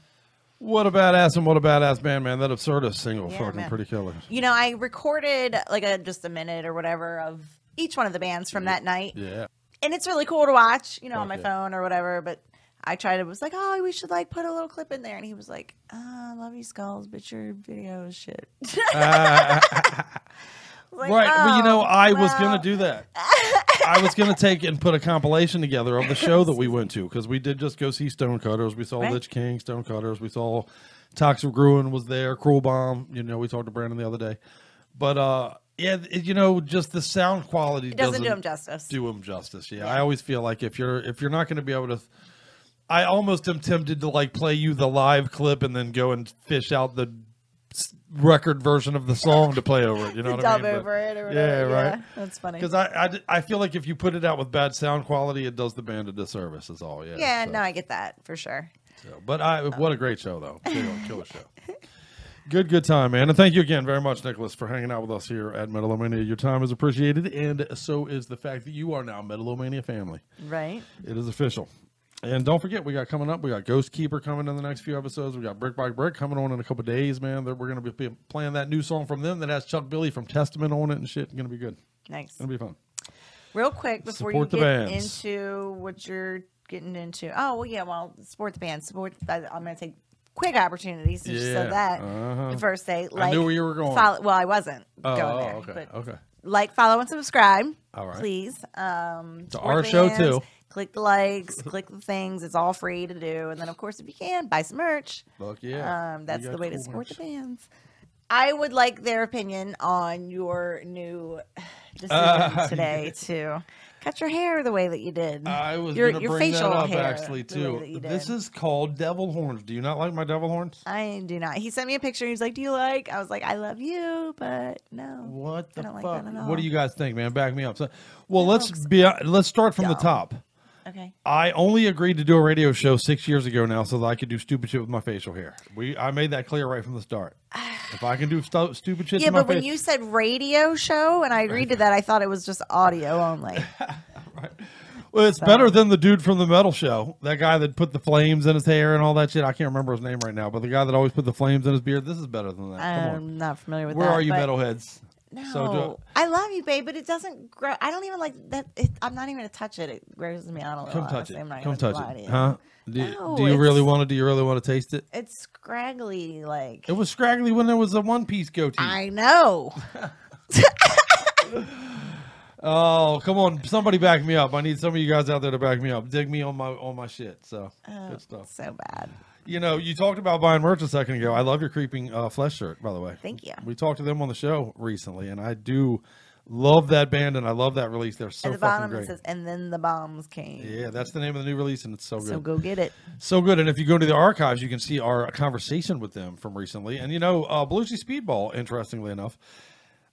What a badass and what a badass band, man. That Absurdist single, Yeah, fucking man. pretty killer. You know, I recorded like a just a minute or whatever of each one of the bands from that night. Yeah. and it's really cool to watch, you know, on my phone or whatever. But I tried to was like, oh, we should like put a little clip in there, and he was like, oh, I love you, skulls, but your video is shit. Like, right. well, you know, oh, I was going to do that. I was going to take and put a compilation together of the show that we went to because we did just go see Stonecutters. We saw Right. Lich King, Stonecutters. We saw Toxic Ruin was there, Cruel Bomb. You know, we talked to Brandon the other day. But, uh, yeah, it- you know, just the sound quality It doesn't do him justice. Do him justice. Yeah, I always feel like if you're if you're not going to be able to, I almost am tempted to like play you the live clip and then go and fish out the record version of the song to play over it. You know what I dub mean? But- over it or Yeah, whatever. right. Yeah, that's funny. Because I, I, I feel like if you put it out with bad sound quality, it does the band a disservice. Is all. Yeah. Yeah, so- no, I get that for sure. so. But I, what a great show though. Killer, killer show. Good, good time, man. And thank you again very much, Nicholas, for hanging out with us here at Metalomania. Your time is appreciated, and so is the fact that you are now Metalomania family. Right. It is official. And don't forget, we got coming up. We got Ghost Keeper coming in the next few episodes. We got Brick by Brick coming on in a couple days, man. That we're going to be playing that new song from them that has Chuck Billy from Testament on it and shit. Going to be good. Nice. Going to be fun. Real quick before Support you get bands. into what you're getting into. Oh well, yeah. Well, support the band. Support. I, I'm going to take quick opportunities. Since you said that uh-huh. the first day. I knew where you were going. Follow, well, I wasn't Oh, going oh, there. okay, but okay. Like, follow, and subscribe. All right. Please. Um, To our show, too. Click the likes. click the things. It's all free to do. And then, of course, if you can, buy some merch. Fuck yeah. Um, We the way to support merch. the bands. I would like their opinion on your new decision Uh, today to cut your hair the way that you did. I was your, your facial up hair actually too. This is called devil horns. Do you not like my devil horns? I do not. He sent me a picture. He's like, "Do you like?" I was like, "I love you, but no." What I the don't like fuck? that at all. what do you guys think, man? Back me up. So, well, let's be. Let's start from the top. Okay. I only agreed to do a radio show six years ago now, so that I could do stupid shit with my facial hair. We, I made that clear right from the start. if I can do stu- stupid shit, Yeah, but when face- you said radio show and I agreed to that, I thought it was just audio only. right. well, it's better than the dude from the metal show. That guy that put the flames in his hair and all that shit. I can't remember his name right now, but the guy that always put the flames in his beard. This is better than that. Come. I'm not familiar with Where that. are you, metalheads? No, So do- I love you, babe, but it doesn't grow. I don't even like that. It, I'm not even gonna touch it. It grosses me out a little. Come touch honestly. it. I'm not Come gonna touch lie to it. Huh? Do, No, do you really want to? Do you really want to taste it? It's scraggly, like It was scraggly when there was a one piece goatee. I know. Oh, come on! Somebody back me up. I need some of you guys out there to back me up. Dig me on my on my shit. So Oh, good stuff. So bad. You know, you talked about buying merch a second ago. I love your creeping uh, flesh shirt, by the way. Thank you. We talked to them on the show recently, and I do love that band, and I love that release. They're so At the fucking bottom great. it says, "And then the bombs came." Yeah, that's the name of the new release, and it's so good. So go get it. So good. And if you go to the archives, you can see our conversation with them from recently. And you know, uh, Belushi Speedball, interestingly enough,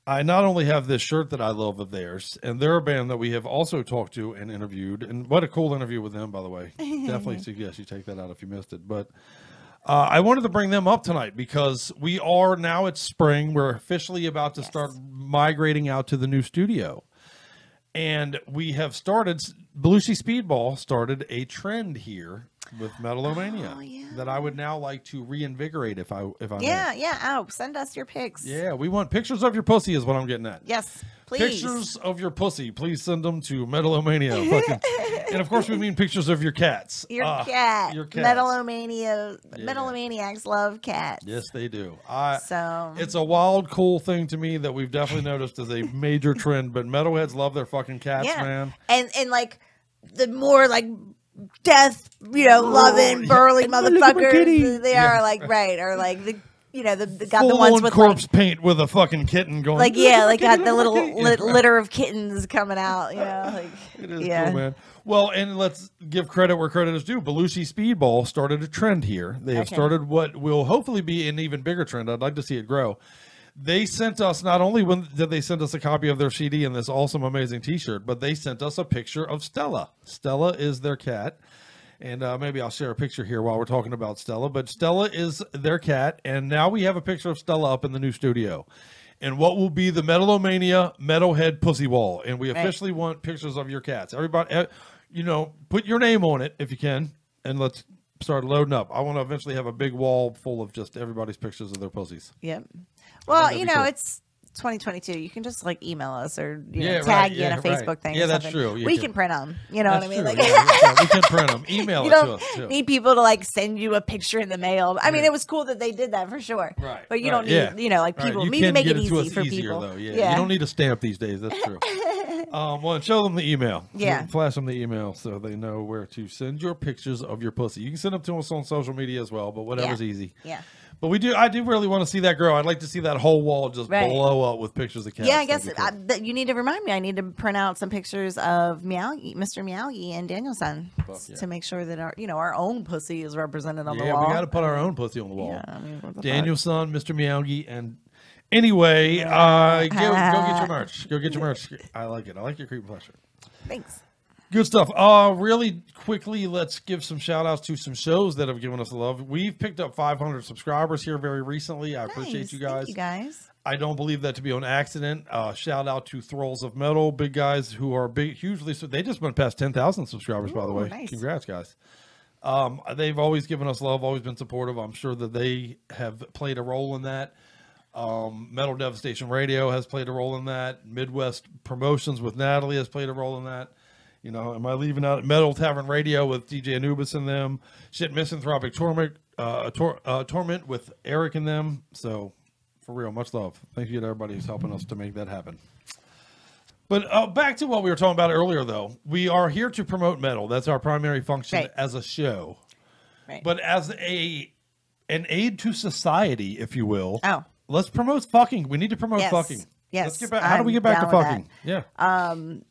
I not only have this shirt that I love of theirs, and they're a band that we have also talked to and interviewed. And what a cool interview with them, by the way. Definitely suggest you take that out if you missed it. But uh, I wanted to bring them up tonight because we are now it's spring. We're officially about to start migrating out to the new studio. And we have started, Belushi Speedball started a trend here with Metalomania that I would now like to reinvigorate if I if I may. Yeah, yeah. Oh, send us your pics. Yeah, we want pictures of your pussy is what I'm getting at. Yes, please. Pictures of your pussy. Please send them to Metalomania. Fucking- and of course, we mean pictures of your cats. Your Ah, cat. Your cats. Metalomania. Metalomaniacs love cats. Yes, they do. I, So it's a wild, cool thing to me that we've definitely noticed as a major trend. But metalheads love their fucking cats, yeah, man. and and like the more like death, you know, oh, loving burly Look at my kitty. motherfuckers they are like right or like the you know the, the got the ones with corpse paint with a fucking kitten going. like yeah like got the little lit, litter of kittens coming out. You know, like It is yeah. cool, man. Well, and let's give credit where credit is due. Belushi Speedball started a trend here. They have Okay. started what will hopefully be an even bigger trend. I'd like to see it grow. They sent us not only when did they send us a copy of their CD and this awesome, amazing T-shirt, but they sent us a picture of Stella. Stella is their cat, and uh, maybe I'll share a picture here while we're talking about Stella. But Stella is their cat, and now we have a picture of Stella up in the new studio. and what will be the Metalomania Metalhead Pussy Wall. And we Right. officially want pictures of your cats. Everybody, eh, you know, put your name on it if you can, and let's start loading up. I want to eventually have a big wall full of just everybody's pictures of their pussies. Yep. Well, you know, cool. it's 2022. You can just like email us or you know, Yeah, tag right, you in a Facebook right. thing. Yeah, that's true. You we can- can, print them. You know That's what I mean? Like, yeah, yeah, we can print 'em. Email you it to don't us, too. Need people to like send you a picture in the mail. I mean, it was cool that they did that for sure. Right. But you right, don't need, yeah. you know, like Right, people you maybe can make it to easy us for easier, people. Though. Yeah. you don't need a stamp these days. That's true. um, well, show them the email. Yeah. flash them the email so they know where to send your pictures of your pussy. You can send them to us on social media as well, but whatever's easy. Yeah. But we do. I do really want to see that grow. I'd like to see that whole wall just Right. blow up with pictures of cats. yeah, I guess. I, that you need to remind me. I need to print out some pictures of Meow, Mr. Meowgy and Danielson yeah. to make sure that our, you know, our own pussy is represented on the wall. yeah, we got to put our own pussy on the wall. Yeah, I mean, the fuck? Daniel's Mr. Miyagi, and anyway, uh, go, go get your merch. Go get your merch. I like it. I like your creep pleasure. Thanks. Good stuff. Uh, really quickly, let's give some shout outs to some shows that have given us love. We've picked up 500 subscribers here very recently. I appreciate Nice. you Thank guys. you guys. I don't believe that to be an accident. Uh, shout out to Thralls of Metal, big guys who are big, hugely. So they just went past 10,000 subscribers, by the way. nice. Congrats, guys. Um, they've always given us love, always been supportive. I'm sure that they have played a role in that. Um, Metal Devastation Radio has played a role in that. Midwest Promotions with Natalie has played a role in that. You know, am I leaving out Metal Tavern Radio with DJ Anubis and them? Shit, Misanthropic Torment, uh, tor- uh, Torment with Eric and them. So, for real, much love. Thank you to everybody who's helping us to make that happen. But uh, back to what we were talking about earlier, though. We are here to promote metal. That's our primary function Right. as a show. Right. But as a an aid to society, if you will. Oh. Let's promote fucking. We need to promote Yes. fucking. Yes. Let's get back. How do we get back to fucking? Yeah. Um,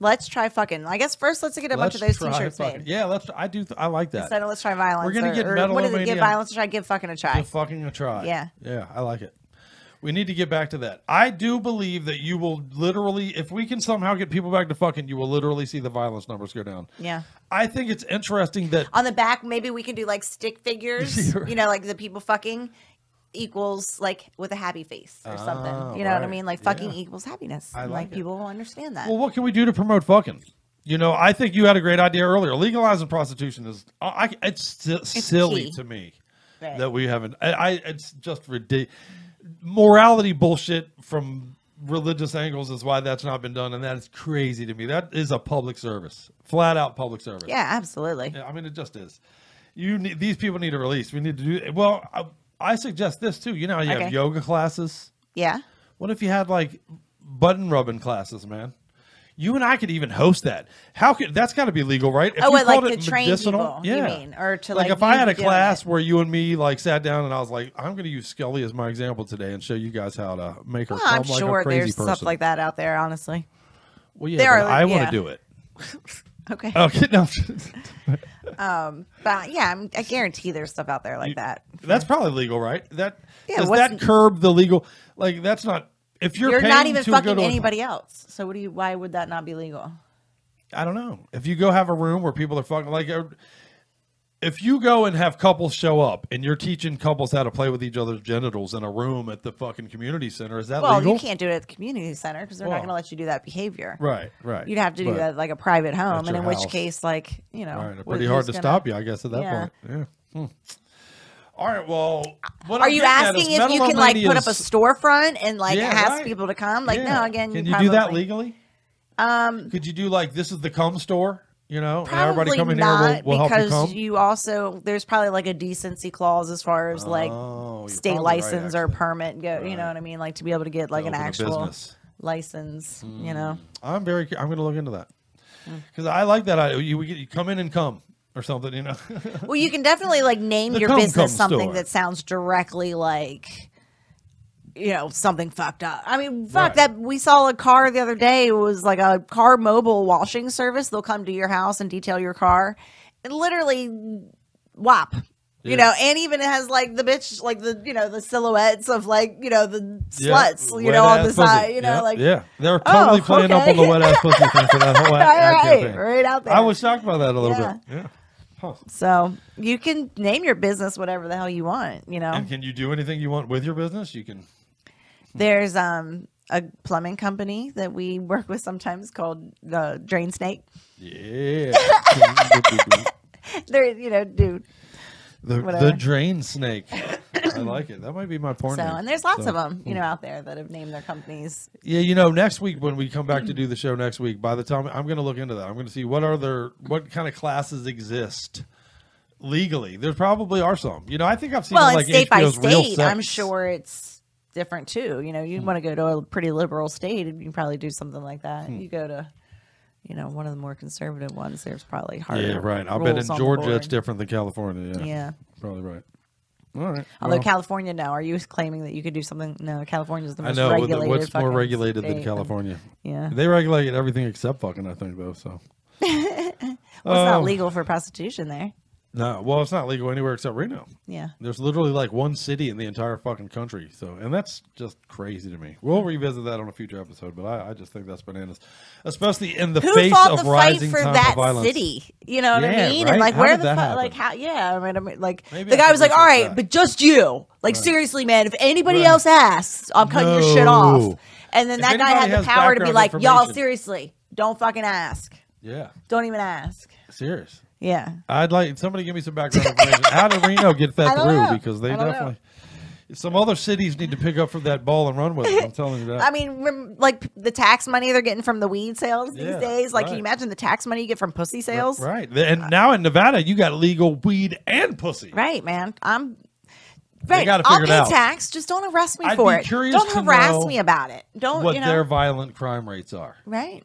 let's try fucking. I guess first let's get a bunch of those t-shirts made. Yeah, let's. I do. I like that. Instead of let's try violence. We're gonna or- get or What is it? Give violence a try. Give fucking a try. Give fucking a try. Yeah. Yeah, I like it. We need to get back to that. I do believe that you will literally, if we can somehow get people back to fucking, you will literally see the violence numbers go down. Yeah. I think it's interesting that On the back, maybe we can do like stick figures. you know, like the people fucking equals like with a happy face or something. Ah, You know what I right. mean? Like fucking Yeah. equals happiness. I And, like like it. people will understand that. Well, what can we do to promote fucking? You know, I think you had a great idea earlier. Legalizing prostitution is, I, I- it's, si- silly key. to me Right. that we haven't. I, I it's just ridiculous. Morality bullshit from religious angles is why that's not been done, and that is crazy to me. That is a public service, flat out public service. yeah, absolutely. Yeah, I mean, it just is. You need these people need a release. We need to do well. I, I suggest this too. You know, how you Okay. have yoga classes. Yeah. What if you had like button rubbing classes, man? You and I could even host that. How could that's got to be legal, right? If oh, you what, like called to it train medicinal- people, you mean? Or to like, like, if I you had a doing class it. where you and me like sat down and I was like, I'm going to use Skully as my example today and show you guys how to make her. Well, I'm like sure a crazy there's person. stuff like that out there, honestly. well, yeah, there but are- I want yeah. to do it. Okay. Okay, no, Um, but yeah, I'm, I guarantee there's stuff out there like that. that's probably legal, right? That Yeah, does that curb the legal? Like that's not. If you're, You're, paying not even to fucking to a- anybody else. So what do you? Why would that not be legal? I don't know. If you go have a room where people are fucking like, uh, if you go and have couples show up and you're teaching couples how to play with each other's genitals in a room at the fucking community center, is that well, legal? you can't do it at the community center because they're Well, not going to let you do that behavior. Right, right. You'd have to do that like a private home, and in which case, like you know, Right, pretty hard to gonna- stop you, I guess, at that Yeah. point. Yeah. Hmm. All right. Well, what Are I'm you asking if you can like put up a storefront and like Yeah, ask right. people to come? Like Yeah. no, again, Can you do that legally? Um, Could you do like this is the cum store? You know, and everybody probably in not here will, will help you because come. you also there's probably like a decency clause as far as like Oh, state probably right, license or permit go. You know what I mean? Like to be able to get like an actual business. license. You know. I'm very. I'm going to look into that Mm. because I like that. I you, you come in and come or something. You know. Well, you can definitely like name The your cum cum business something store. that sounds directly like you know something fucked up. I mean, fuck Right. that. We saw a car the other day. It was like a car mobile washing service. They'll come to your house and detail your car, and literally, whop. You Yeah. know, and even it has like the bitch, like the you know the silhouettes of like you know the Yeah, sluts, you wet know, on the pussy. side, you know, Yeah, like yeah, they're Oh, totally playing up on the wet ass pussy thing for that whole ad, All ad right, campaign. right out there. I was shocked by that a little Yeah. bit. Yeah. Huh. So you can name your business whatever the hell you want, you know. And can you do anything you want with your business? You can There's um a plumbing company that we work with sometimes called the Drain Snake. Yeah. They're you know, dude. the, the drain snake. I like it. That might be my porn. So name. and there's lots So, of them, you hmm. know, out there that have named their companies. Yeah, you know, next week when we come back to do the show next week, by the time I'm going to look into that, I'm going to see what are there, what kind of classes exist legally. There probably are some. You know, I think I've seen Well, and like state by HBO's Real state. I'm sure it's different too. You know, you want to go to a pretty liberal state, and you can probably do something like that. Hmm. You go to, you know, one of the more conservative ones. There's probably harder. Yeah, right. I bet in rules on the Georgia it's different than California. Yeah, Yeah. probably right. All right. Although well, California, now, are you claiming that you could do something? No, California's the I most know regulated. what's more regulated than. California. Yeah. they regulate everything except fucking. I think though. So well, it's Oh. not legal for prostitution there. No, well, it's not legal anywhere except Reno. Yeah. There's literally like one city in the entire fucking country. So, and that's just crazy to me. We'll revisit that on a future episode, but I, I just think that's bananas, especially in the Who face fought of the fight rising for that violence. city? You know what Yeah, I mean? right? And like, How where the fuck? happen? Like, how? Yeah, I mean, I mean like Maybe the I guy was like, "All right, that." but just you. Like, seriously, man, if anybody Right. else asks, I'm cutting your shit off." And then If that guy had the power to be like, "Y'all, seriously, don't fucking ask. Yeah, Don't even ask." serious. Yeah. I'd like somebody give me some background information. How did Reno get that through? know. Because they don't know. definitely. Some other cities need to pick up from that ball and run with it. I'm telling you that. I mean, like the tax money they're getting from the weed sales these Yeah, days. Like, can you imagine the tax money you get from pussy sales? right. And now in Nevada, you got legal weed and pussy. Right, man. I'm They right. I'll pay out. tax. Just don't arrest me I'd for it. curious Don't harass me about it. Don't what you know? their violent crime rates are. right.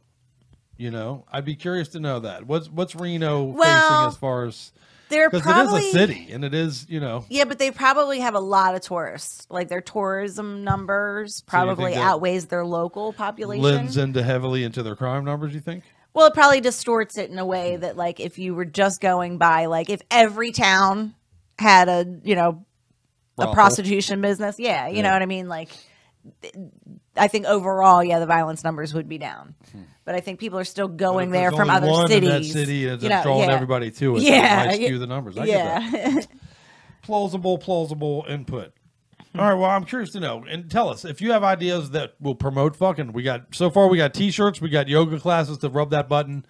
You know, I'd be curious to know that. What's what's Reno Well, facing as far as They're probably it is a city and it is you know Yeah, but they probably have a lot of tourists. Like their tourism numbers So probably that outweighs their local population. lends into heavily into their crime numbers. You think? Well, it probably distorts it in a way that, like, if you were just going by, like, if every town had a, you know, a prostitution business, yeah, you know what I mean? Like, I think overall, yeah, the violence numbers would be down. Hmm. But I think people are still going there from other cities. that city and you know, drawing yeah. everybody to it. so it Yeah, might skew the numbers. I yeah. plausible, plausible input. All right. Well, I'm curious to know and tell us if you have ideas that will promote fucking. We got so far. We got T-shirts. We got yoga classes to rub that button,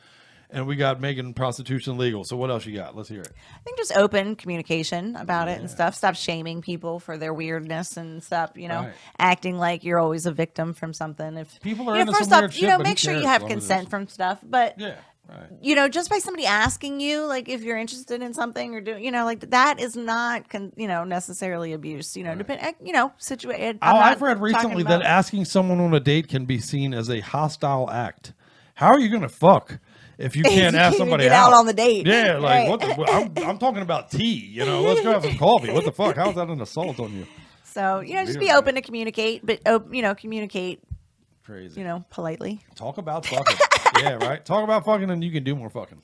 and we got making prostitution legal. So what else you got? Let's hear it. I think just open communication about it and stuff. Stop shaming people for their weirdness and stuff. You know, Right. acting like you're always a victim from something. If People are you know, first off, you know, make sure you have As long as consent from stuff. But Yeah. Right. you know, just by somebody asking you, like if you're interested in something or doing, you know, like that is not, con- you know, necessarily abuse. You know, depend, eh, you know, situated. Oh, I've read recently that asking someone on a date can be seen as a hostile act. How are you going to fuck if you can't ask somebody out? out on the date. Yeah, like Right. what? The, I'm, I'm talking about tea. You know, let's go have some coffee. What the fuck? How's that an assault on you? So you know, just be open to communicate, but you know, communicate. Crazy. You know, politely. Talk about fucking. yeah, right. Talk about fucking, and you can do more fucking.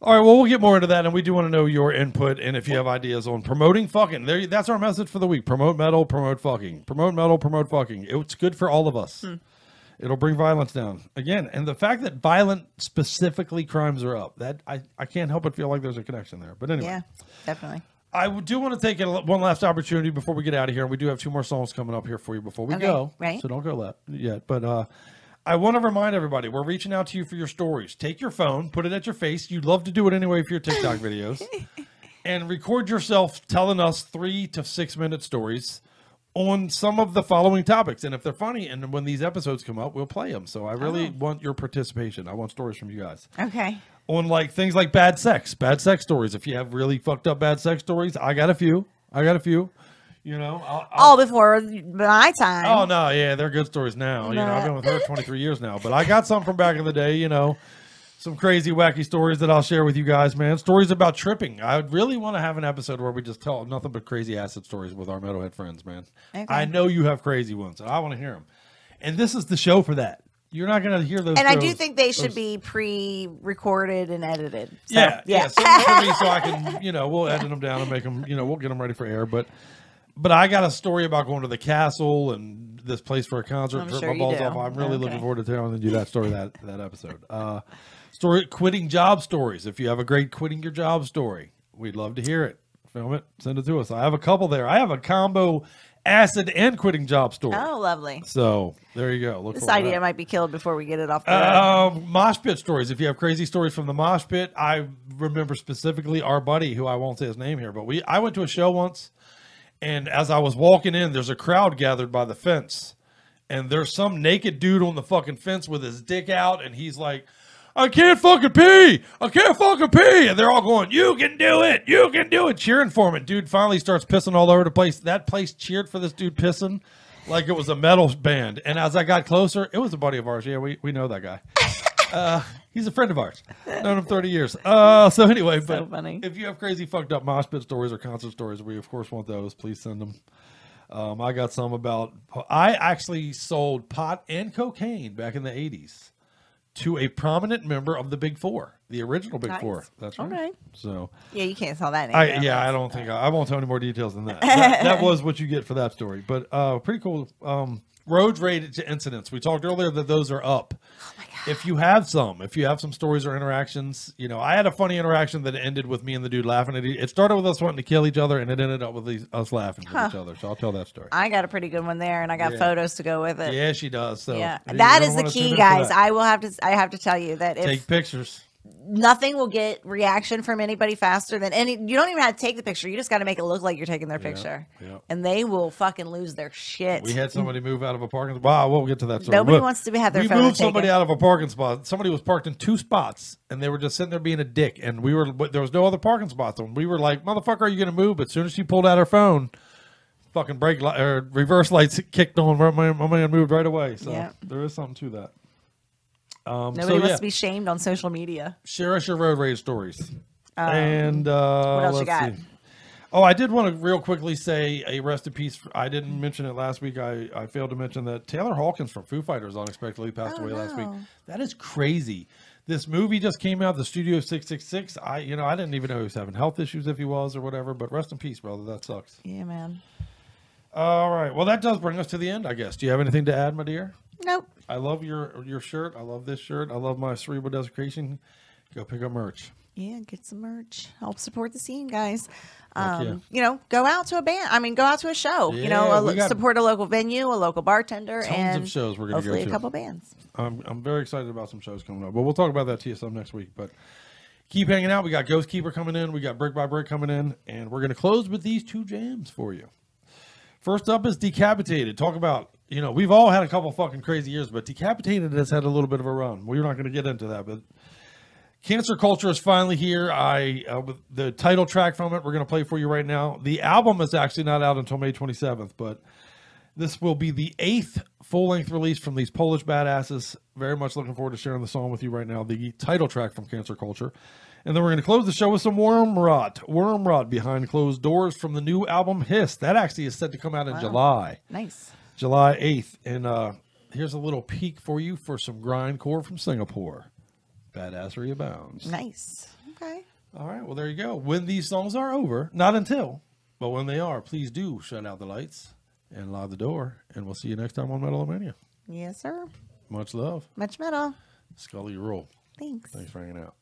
All right, well, we'll get more into that, and we do want to know your input and if you have ideas on promoting fucking. There, that's our message for the week: promote metal, promote fucking, promote metal, promote fucking. It's good for all of us. Hmm. It'll bring violence down again, and the fact that violent, specifically crimes are up. That I, I can't help but feel like there's a connection there. But anyway, Yeah, definitely. I do want to take a, one last opportunity before we get out of here. We do have two more songs coming up here for you before we Okay, go. right. So don't go that yet. But uh, I want to remind everybody we're reaching out to you for your stories. Take your phone, put it at your face. You'd love to do it anyway for your TikTok videos, and record yourself telling us three to six minute stories on some of the following topics. And if they're funny, and when these episodes come up, we'll play them. So I really Oh. want your participation. I want stories from you guys Okay. on like things like bad sex, bad sex stories. If you have really fucked up bad sex stories, I got a few. I got a few. You know, I'll, I'll- All before my time. oh no, yeah, they're good stories now. You know, I've been with her 23 years now, but I got some from back in the day. You know, some crazy, wacky stories that I'll share with you guys, man. Stories about tripping. I would really want to have an episode where we just tell nothing but crazy acid stories with our metalhead friends, man. Okay. I know you have crazy ones, and I want to hear them. And this is the show for that. You're not going to hear those. and I do think they should those- be pre-recorded and edited. So, yeah, yeah. yeah. Send them to me so I can, you know, we'll edit them down and make them, you know, we'll get them ready for air. But, but I got a story about going to the castle and this place for a concert. I'm sure my you balls off. I'm really Okay. looking forward to telling you that story that that episode. Uh, story quitting job stories. If you have a great quitting your job story, we'd love to hear it. film it, send it to us. I have a couple there. I have a combo acid and quitting job story. Oh, lovely. So there you go. Look This idea that. might be killed before we get it off the. Um, mosh pit stories. If you have crazy stories from the mosh pit, I remember specifically our buddy, who I won't say his name here, but we I went to a show once, and as I was walking in, there's a crowd gathered by the fence, and there's some naked dude on the fucking fence with his dick out, and he's like. I can't fucking pee. I can't fucking pee. And they're all going, You can do it. You can do it. Cheering for him. And dude finally starts pissing all over the place. That place cheered for this dude pissing like it was a metal band. And as I got closer, it was a buddy of ours. Yeah, we, we know that guy. Uh, he's a friend of ours. Known him 30 years. Uh, so anyway, So but funny. if you have crazy fucked up mosh pit stories or concert stories, we of course want those. Please send them. Um, I got some about. I actually sold pot and cocaine back in the 80s to a prominent member of the Big Four, the original Big Nice. Four. That's right. Okay. So Yeah, you can't tell that. I yeah, I don't think I, I won't tell any more details than that. that. that was what you get for that story. But uh pretty cool. Um road rage incidents. We talked earlier that those are up. Oh If you have some, if you have some stories or interactions, you know, I had a funny interaction that ended with me and the dude laughing at each. It started with us wanting to kill each other, and it ended up with these, us laughing at each other. So I'll tell that story. I got a pretty good one there, and I got Yeah. photos to go with it. Yeah, she does. So yeah, that is the key, guys. I will have to. I have to tell you that if take pictures. Nothing will get reaction from anybody faster than any. You don't even have to take the picture. You just got to make it look like you're taking their picture, yeah. and they will fucking lose their shit. We had somebody move out of a parking. Wow, we'll get to that. Story. Nobody But wants to have their We moved somebody out of a parking spot. Somebody was parked in two spots, and they were just sitting there being a dick. And we were, there was no other parking spots. And we were like, "Motherfucker, are you going to move?" But as soon as she pulled out her phone, fucking brake light or reverse lights kicked on. My man, my man moved right away. So Yeah. there is something to that. Um, Nobody so wants yeah, to be shamed on social media. share us your road rage stories. Um, and uh, what else you got? see. Oh, I did want to real quickly say a rest in peace. I didn't mention it last week. I, I failed to mention that Taylor Hawkins from Foo Fighters unexpectedly passed Oh, away last week. That is crazy. This movie just came out, the Studio Six Six Six. I you know I didn't even know he was having health issues if he was or whatever. But rest in peace, brother. That sucks. Yeah, man. All right. Well, that does bring us to the end, I guess. Do you have anything to add, my dear? Nope. I love your your shirt. I love this shirt. I love my cerebral desecration. Go pick up merch. Yeah, get some merch. Help support the scene, guys. Um, yeah. You know, go out to a band. I mean, go out to a show. you know, a, we lo- got support a local venue, a local bartender, Tons and of shows we're gonna hopefully go a couple bands. I'm I'm very excited about some shows coming up, but we'll talk about that TSM next week. But keep hanging out. We got Ghost Keeper coming in. We got Brick by Brick coming in, and we're gonna close with these two jams for you. First up is Decapitated. Talk about you know we've all had a couple fucking crazy years, but Decapitated has had a little bit of a run. We're not gonna get into that, but. Cancer Culture is finally here. I uh, with the title track from it, we're going to play for you right now. The album is actually not out until May 27th, but this will be the eighth full length release from these Polish badasses. Very much looking forward to sharing the song with you right now. The title track from Cancer Culture. And then we're going to close the show with some Wormrot. Worm Rot behind closed doors from the new album Hiss. That actually is set to come out in Wow. July. Nice. July 8th. And uh, here's a little peek for you for some grindcore from Singapore. Badassery abounds. Nice. Okay. All right. Well, there you go. When these songs are over, not until, but when they are, please do shut out the lights and lock the door. And we'll see you next time on Metalomania. Yes, sir. Much love. Much metal. Skully, you roll. Thanks. Thanks for hanging out.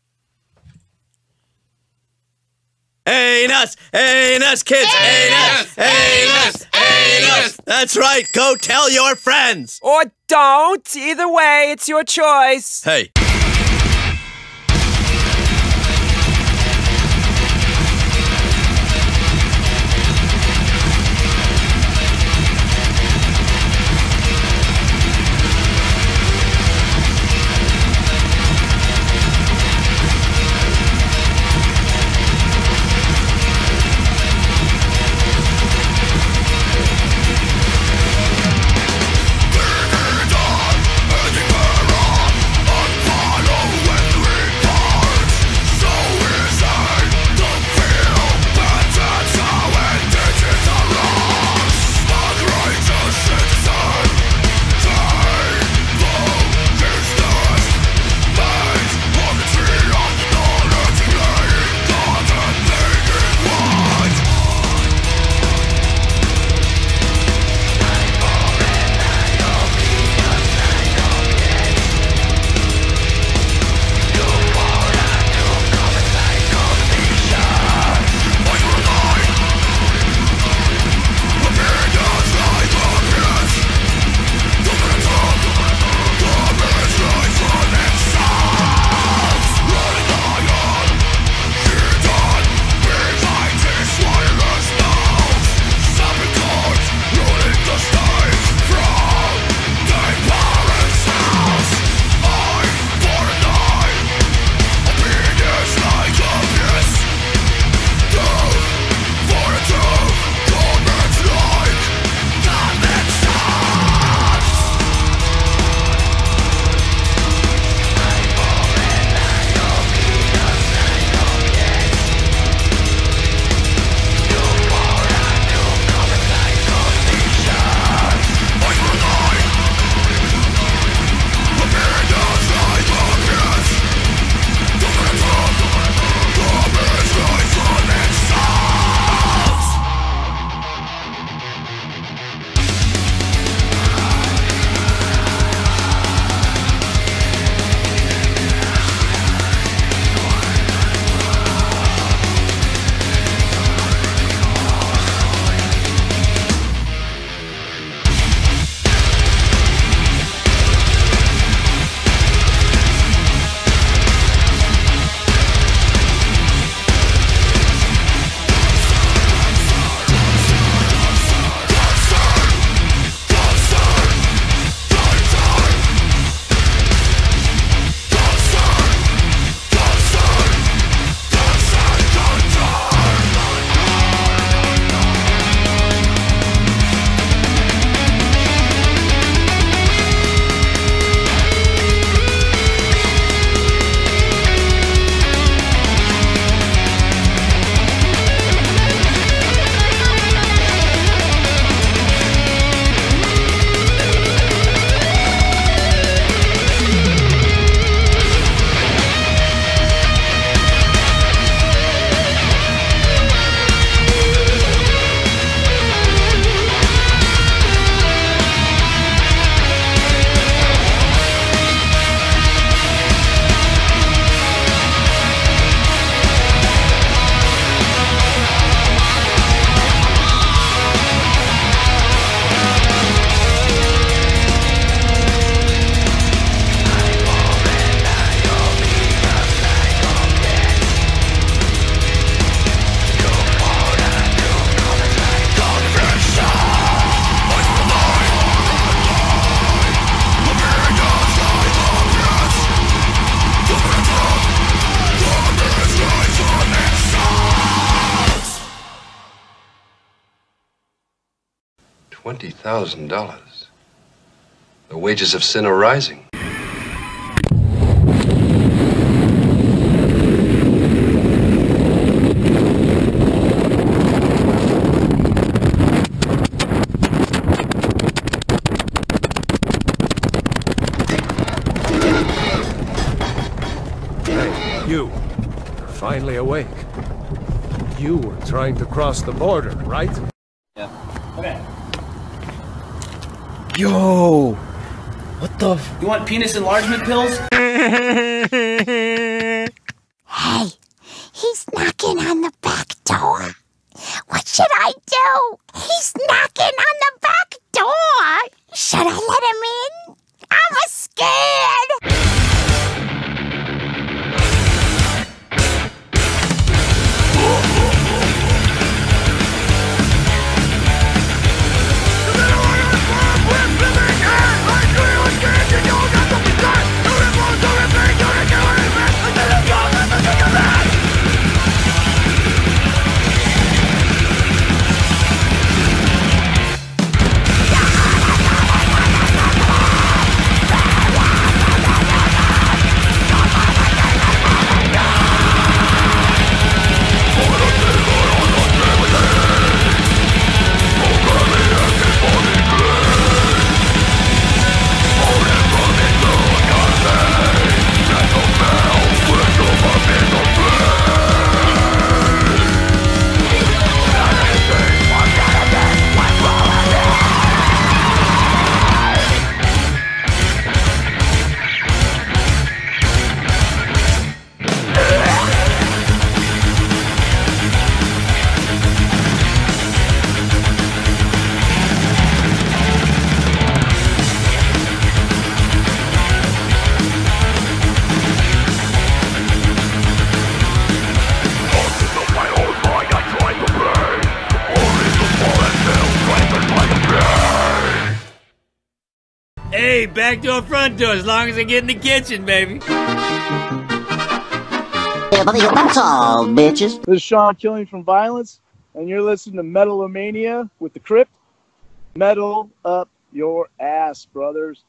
Ain't us, ain't us, kids, ain't us, ain't us, That's right, go tell your friends. Or don't. Either way, it's your choice. Hey. $20,000. The wages of sin are rising. You. You're finally awake. You were trying to cross the border, right? Yeah. Okay. Yo! What the? F- you want penis enlargement pills? Hey, he's knocking on the back door. What should I do? He's knocking on the back door. Should I let him in? I'm a scared. Hey, back door, front door, as long as I get in the kitchen, baby. That's all, bitches. This is Sean Killian from Vio-lence, and you're listening to Metalomania with the Crypt. Metal up your ass, brothers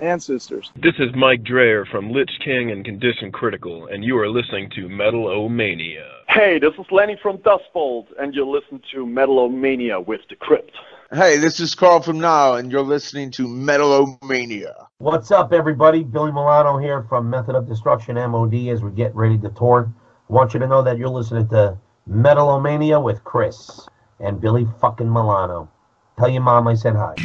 and sisters. This is Mike Dreyer from Lich King and Condition Critical, and you are listening to Metalomania. Hey, this is Lenny from Dust Bolt, and you're listening to Metalomania with the Crypt. Hey, this is Carl from Now, and you're listening to Metalomania. What's up, everybody? Billy Milano here from Method of Destruction MOD as we get ready to tour. I want you to know that you're listening to Metalomania with Chris and Billy fucking Milano. Tell your mom I said hi.